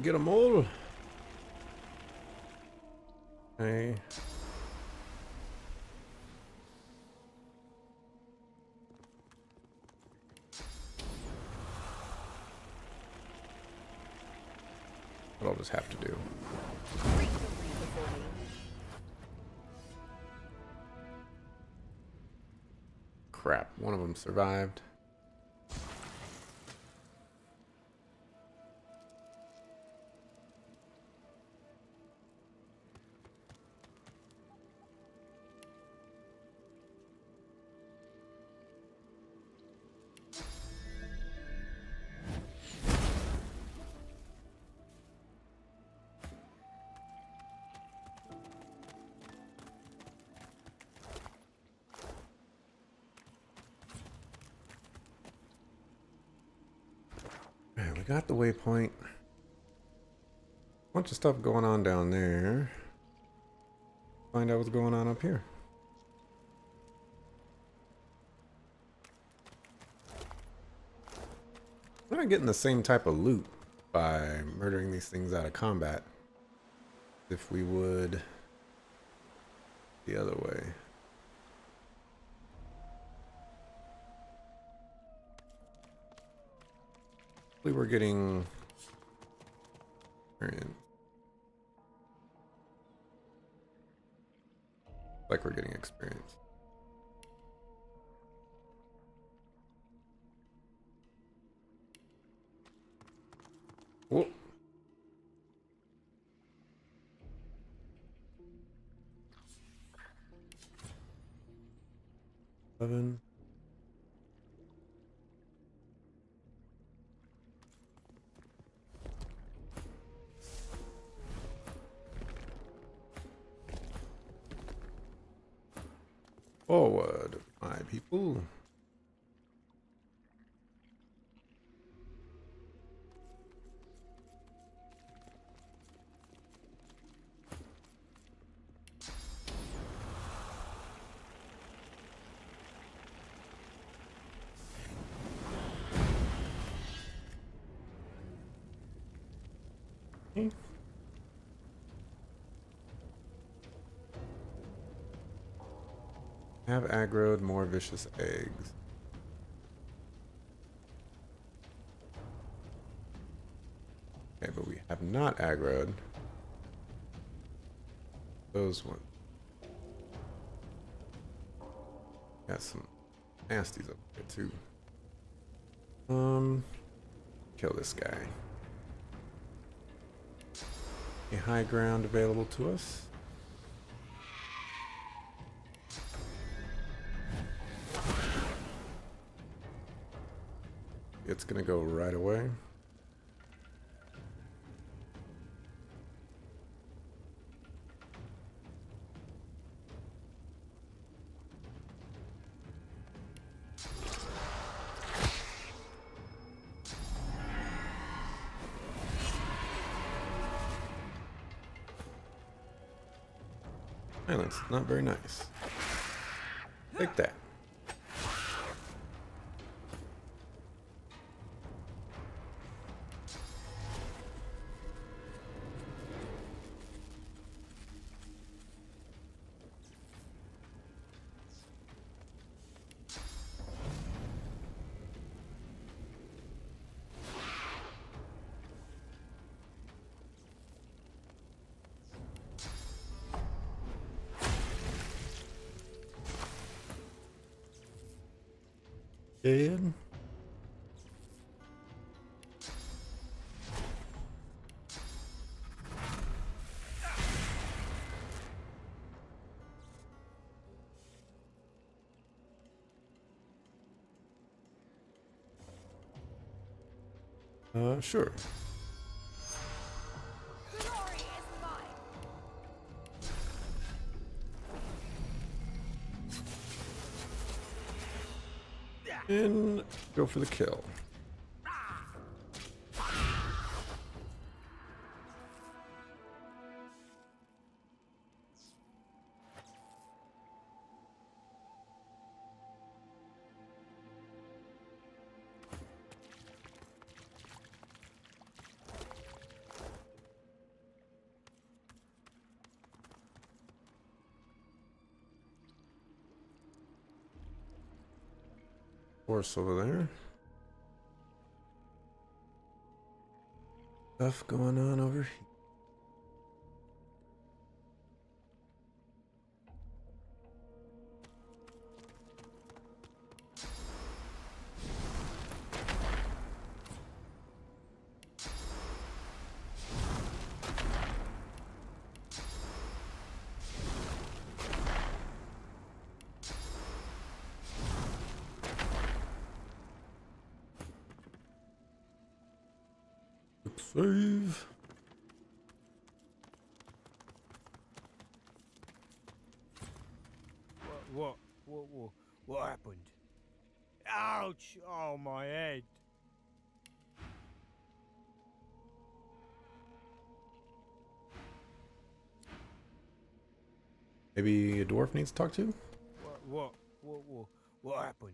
Get them all. Okay. What I'll just have to do. Crap, one of them survived. Got the waypoint. Bunch of stuff going on down there. Find out what's going on up here. Not getting the same type of loot by murdering these things out of combat. If we would the other way. We're getting. Like we're getting experience. Whoa. Seven. Have aggroed more vicious eggs. Okay, but we have not aggroed those ones. Got some nasties up there too. Um, kill this guy. A high ground available to us. It's gonna go right away. Dead. Uh, sure. And go for the kill. Over there. Stuff going on over here. Dwarf needs to talk to? What, what, what, what, what happened?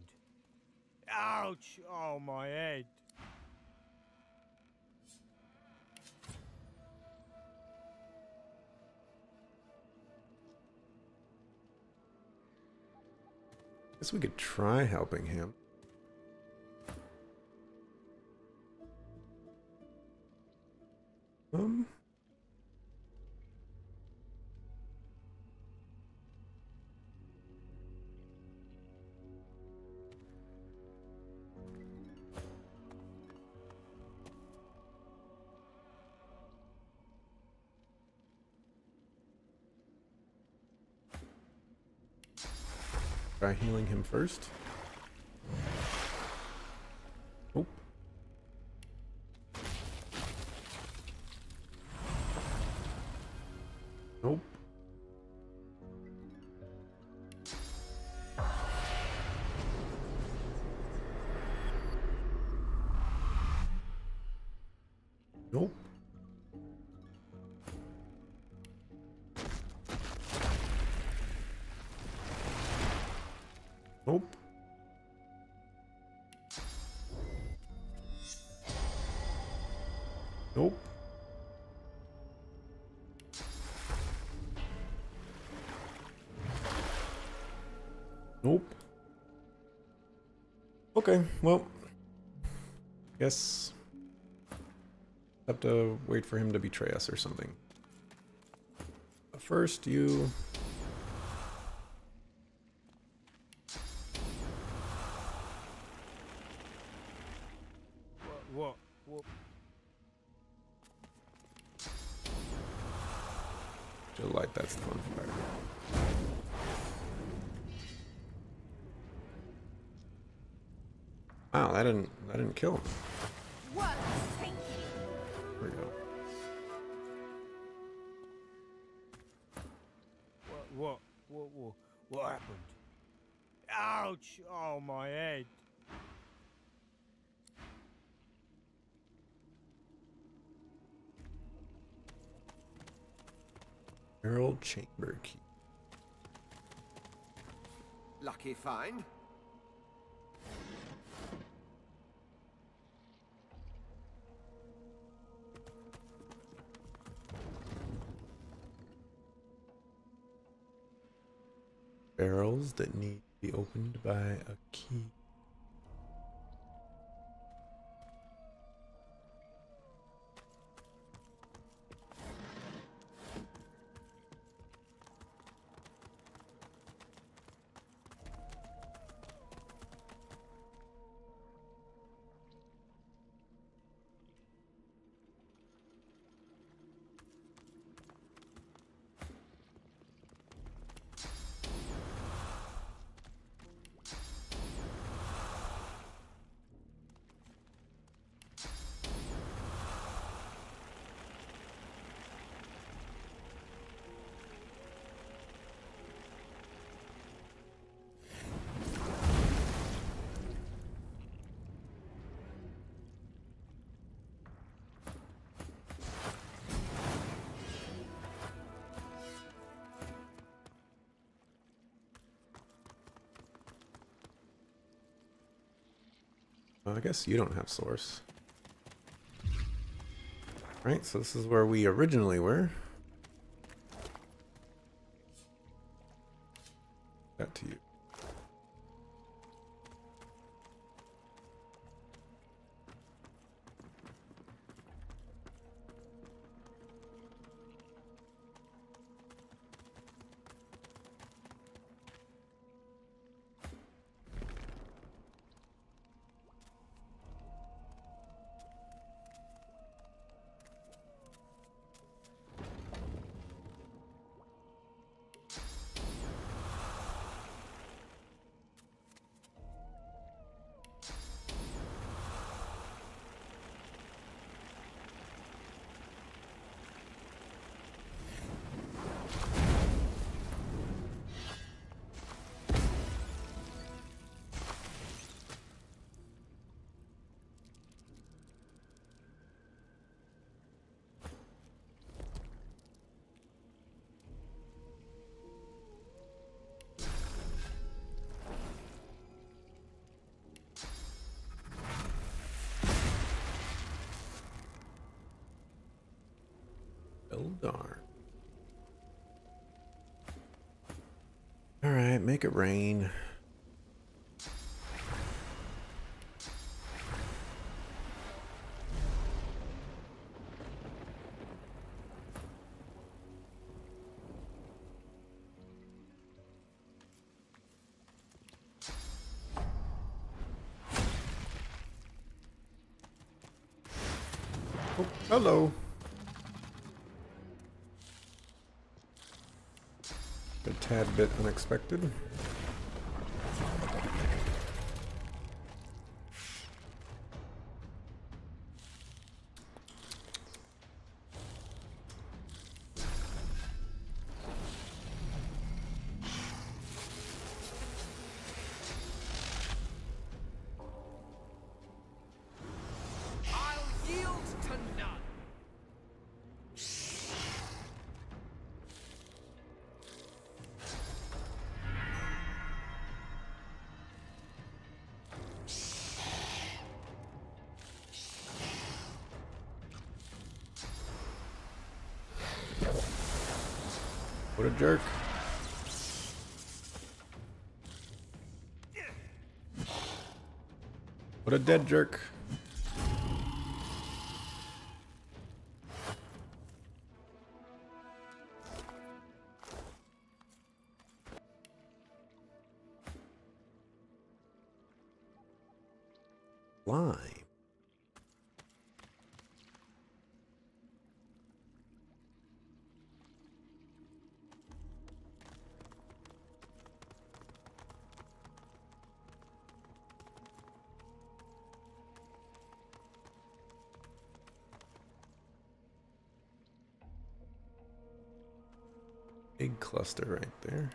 Ouch! Oh, my head. Guess we could try helping him. first. Nope. Okay, well, guess have to wait for him to betray us or something. First, you Chamber Key. Lucky find. Barrels that need to be opened by a key. Guess you don't have source. Right, so this is where we originally were. Darn. Alright, make it rain. Oh, hello. A tad bit unexpected. A dead jerk. There.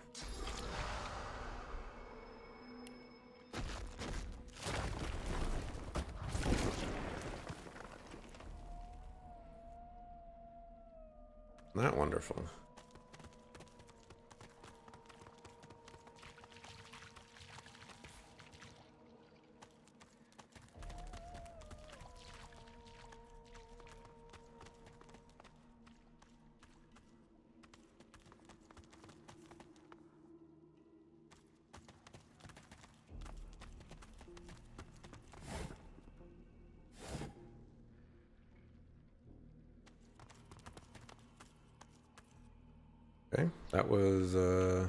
Okay, that was uh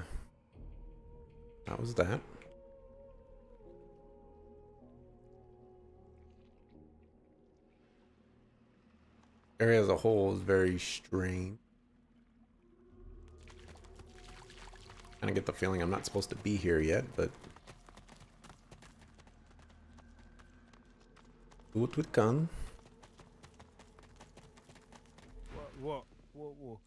that was that. Area as a whole is very strange. Kind of get the feeling I'm not supposed to be here yet, but Gut with gun. What? What? What? what?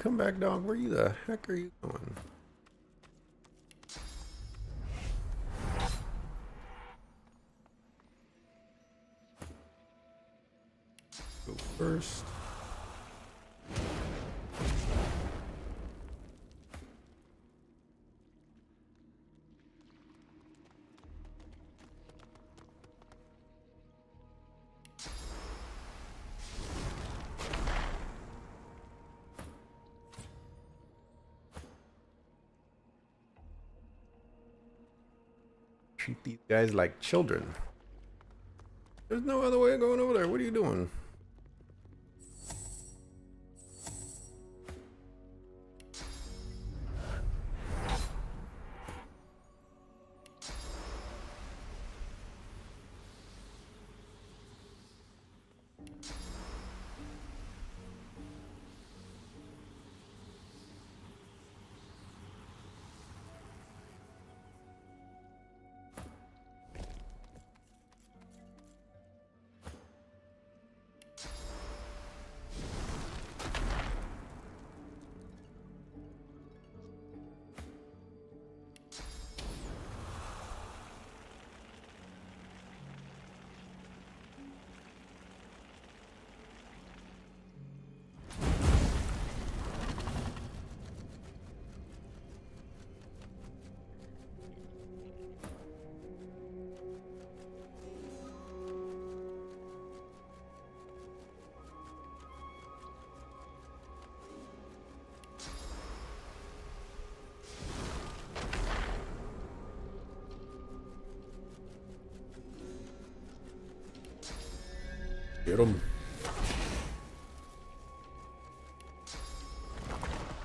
Come back, dog. Where you the heck are you guys like children. There's no other way of going over there. What are you doing?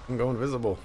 I'm going visible.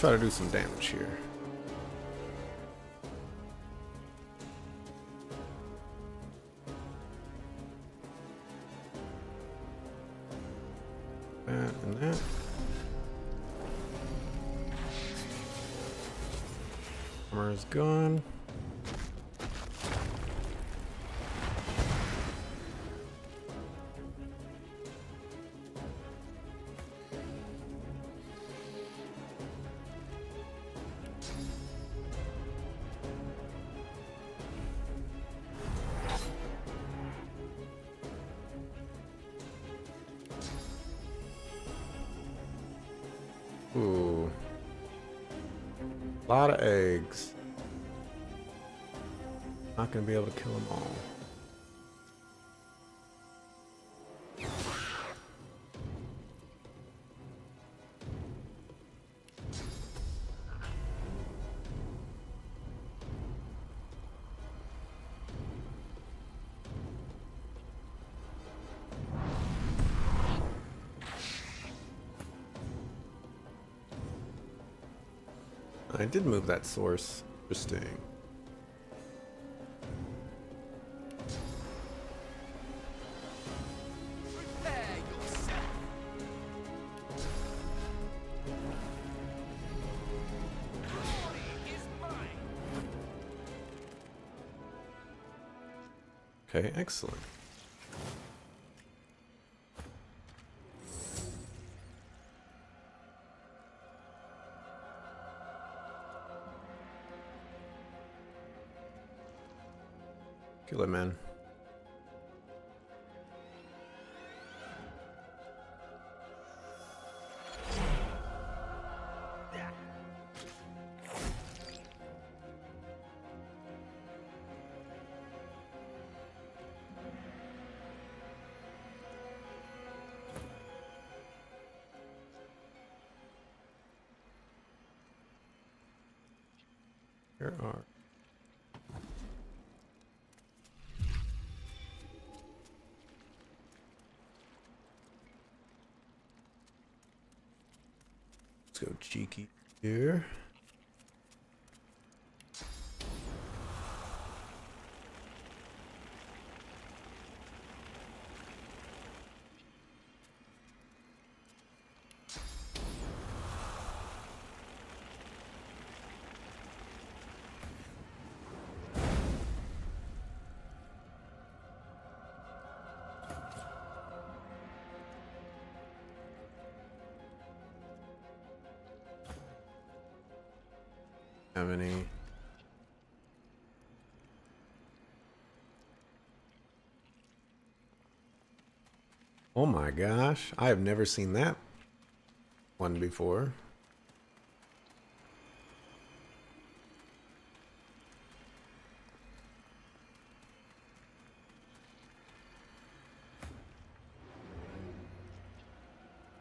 Try to do some damage here. Lot of eggs. Not gonna be able to kill them all. Did move that source. Interesting. Okay, excellent. It, man. Here are go cheeky here. Have any? Oh my gosh, I have never seen that one before.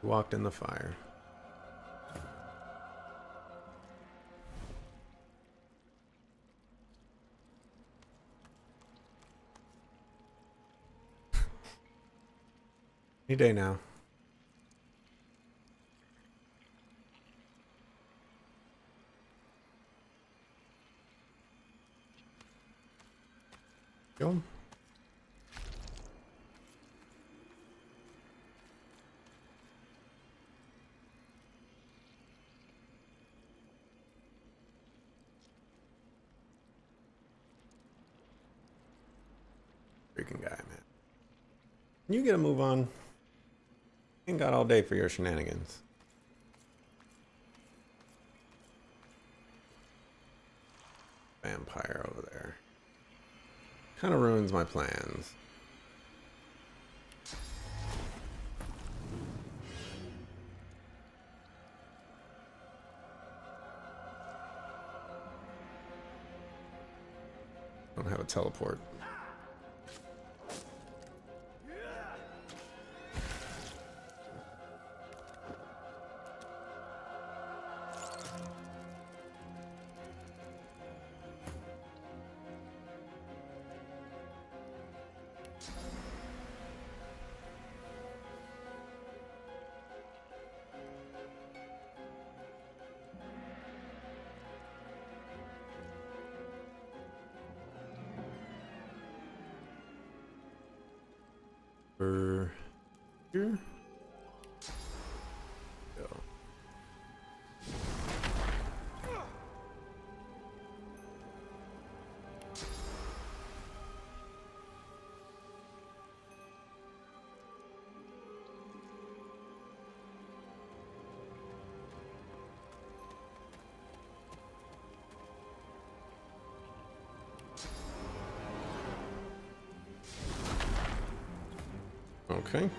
Walked in the fire. Any day now. Kill him. Freaking guy, man. Can you get a move on? got all day for your shenanigans. Vampire over there. Kind of ruins my plans. Don't have a teleport. Okay.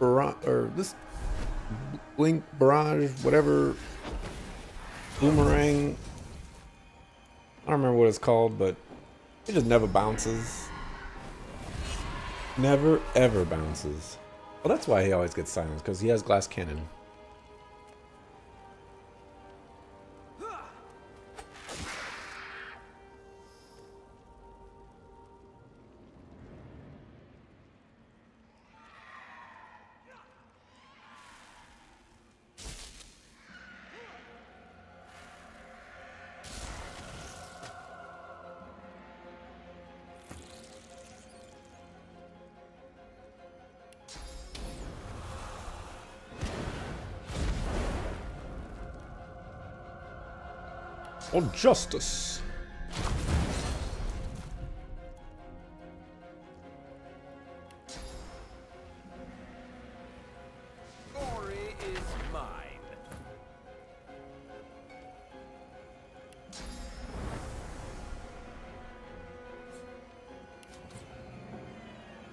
Barrage or this blink barrage, whatever boomerang. I don't remember what it's called, but it just never bounces. Never ever bounces. Well, that's why he always gets silenced because he has glass cannon. Or justice. Glory.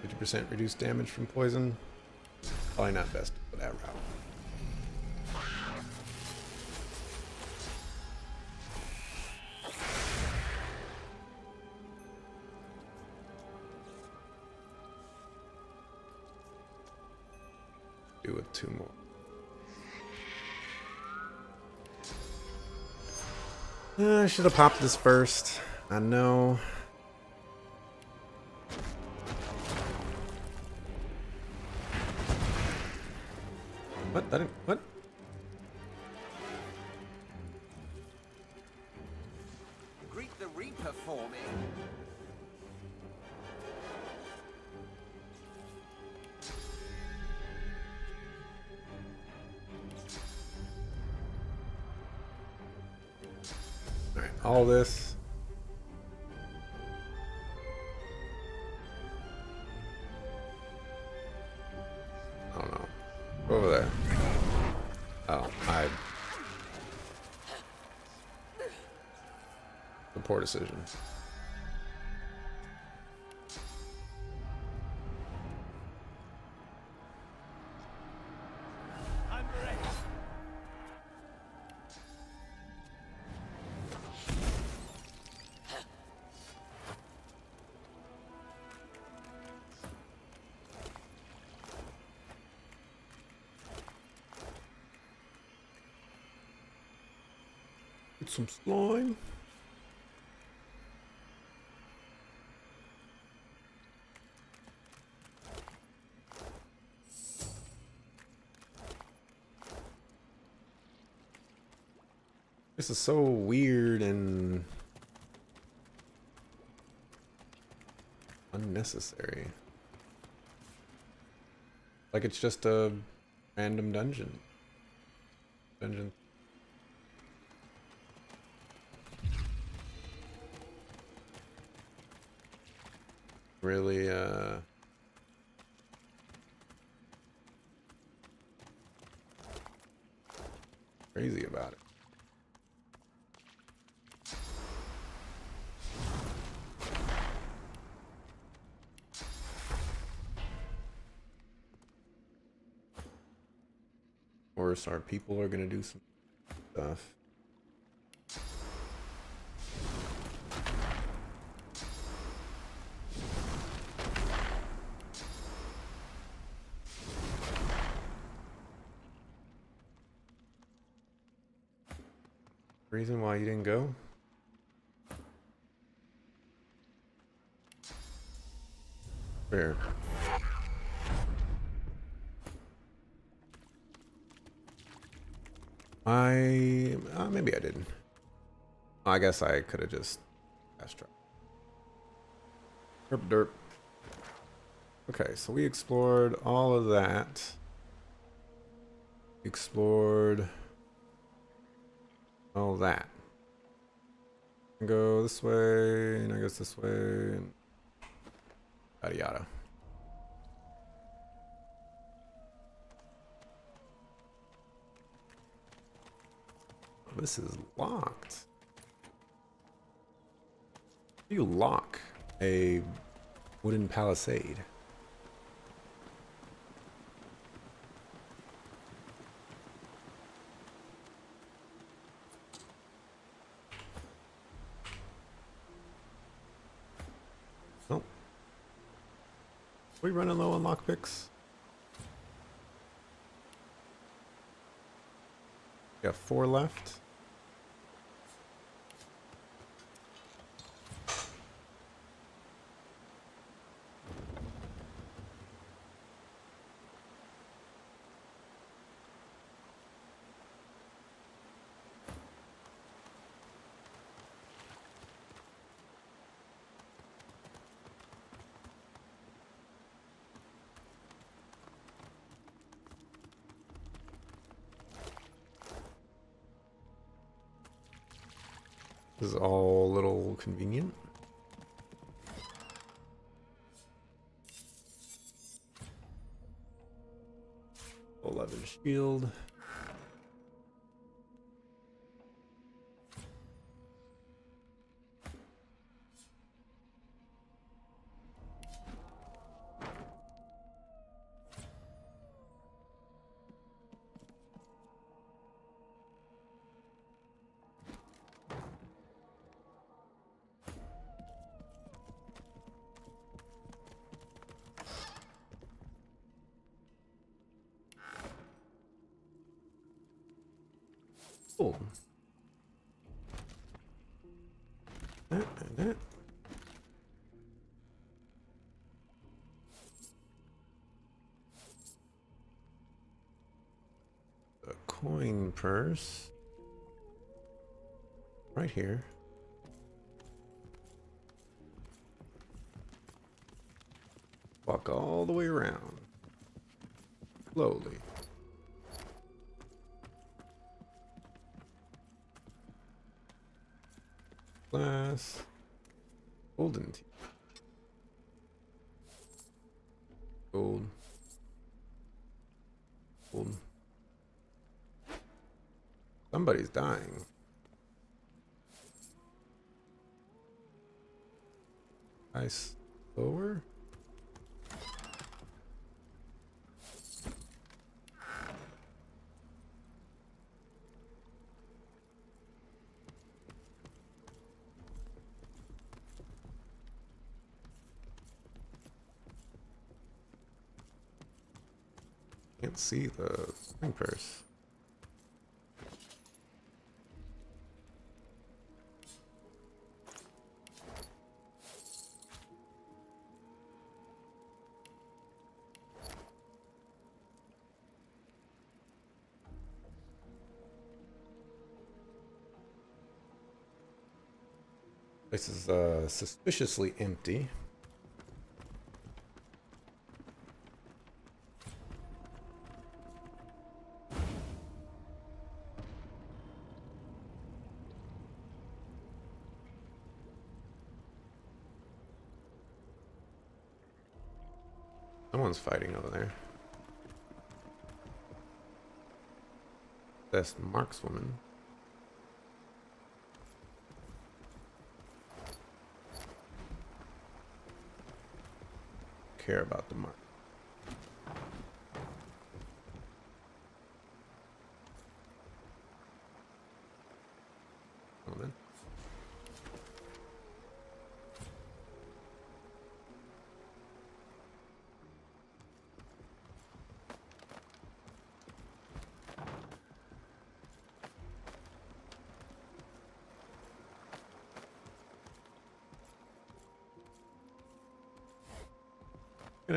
Fifty percent reduced damage from poison. Probably not best should have popped this first. I know. What? That didn't, what? Alright, all this. I don't know. Over there. Oh, I. The poor decision. Some slime. This is so weird and unnecessary. Like it's just a random dungeon. Dungeon. Really, uh... Crazy about it. course, our people are going to do some stuff. Reason why you didn't go? Fair. I uh, maybe I didn't. I guess I could have just fast. Derp derp. Okay, so we explored all of that. Explored all that. Go this way, and I guess this way, and yada yada. This is locked. You lock a wooden palisade. We running low on lockpicks? We got four left. This is all a little convenient. Eleven shield. That. A coin purse. Right here. Walk all the way around. Slowly. Glass. Golden teeth. Gold. Gold. Somebody's dying. Ice lower. See the ring purse. This is uh, suspiciously empty. Fighting over there. Best markswoman. Care about the mark.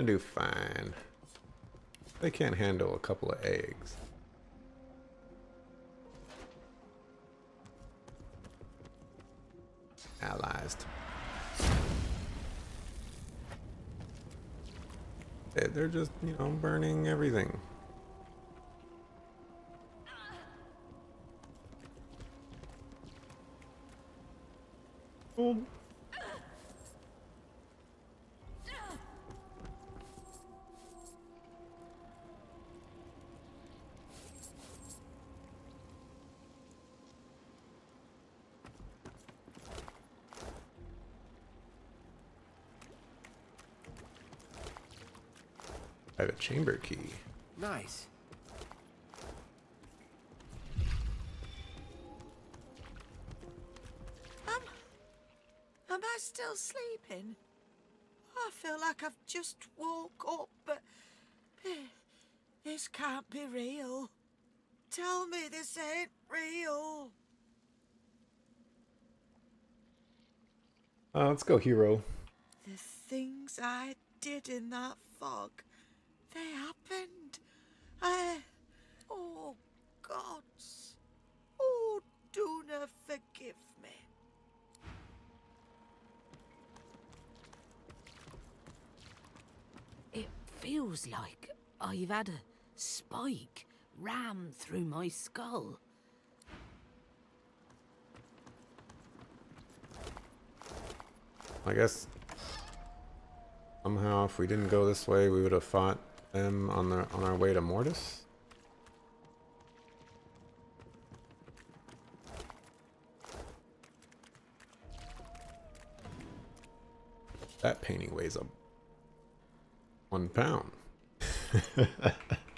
Gonna do fine. They can't handle a couple of eggs. Allies. They- They're just, you know, burning everything. Sleeping? I feel like I've just woke up, but this can't be real. Tell me this ain't real. Uh, let's go, hero. The things I did in that fog, I've had a spike rammed through my skull. I guess somehow if we didn't go this way, we would have fought them on the on our way to Mordus. That painting weighs a one pound. Save.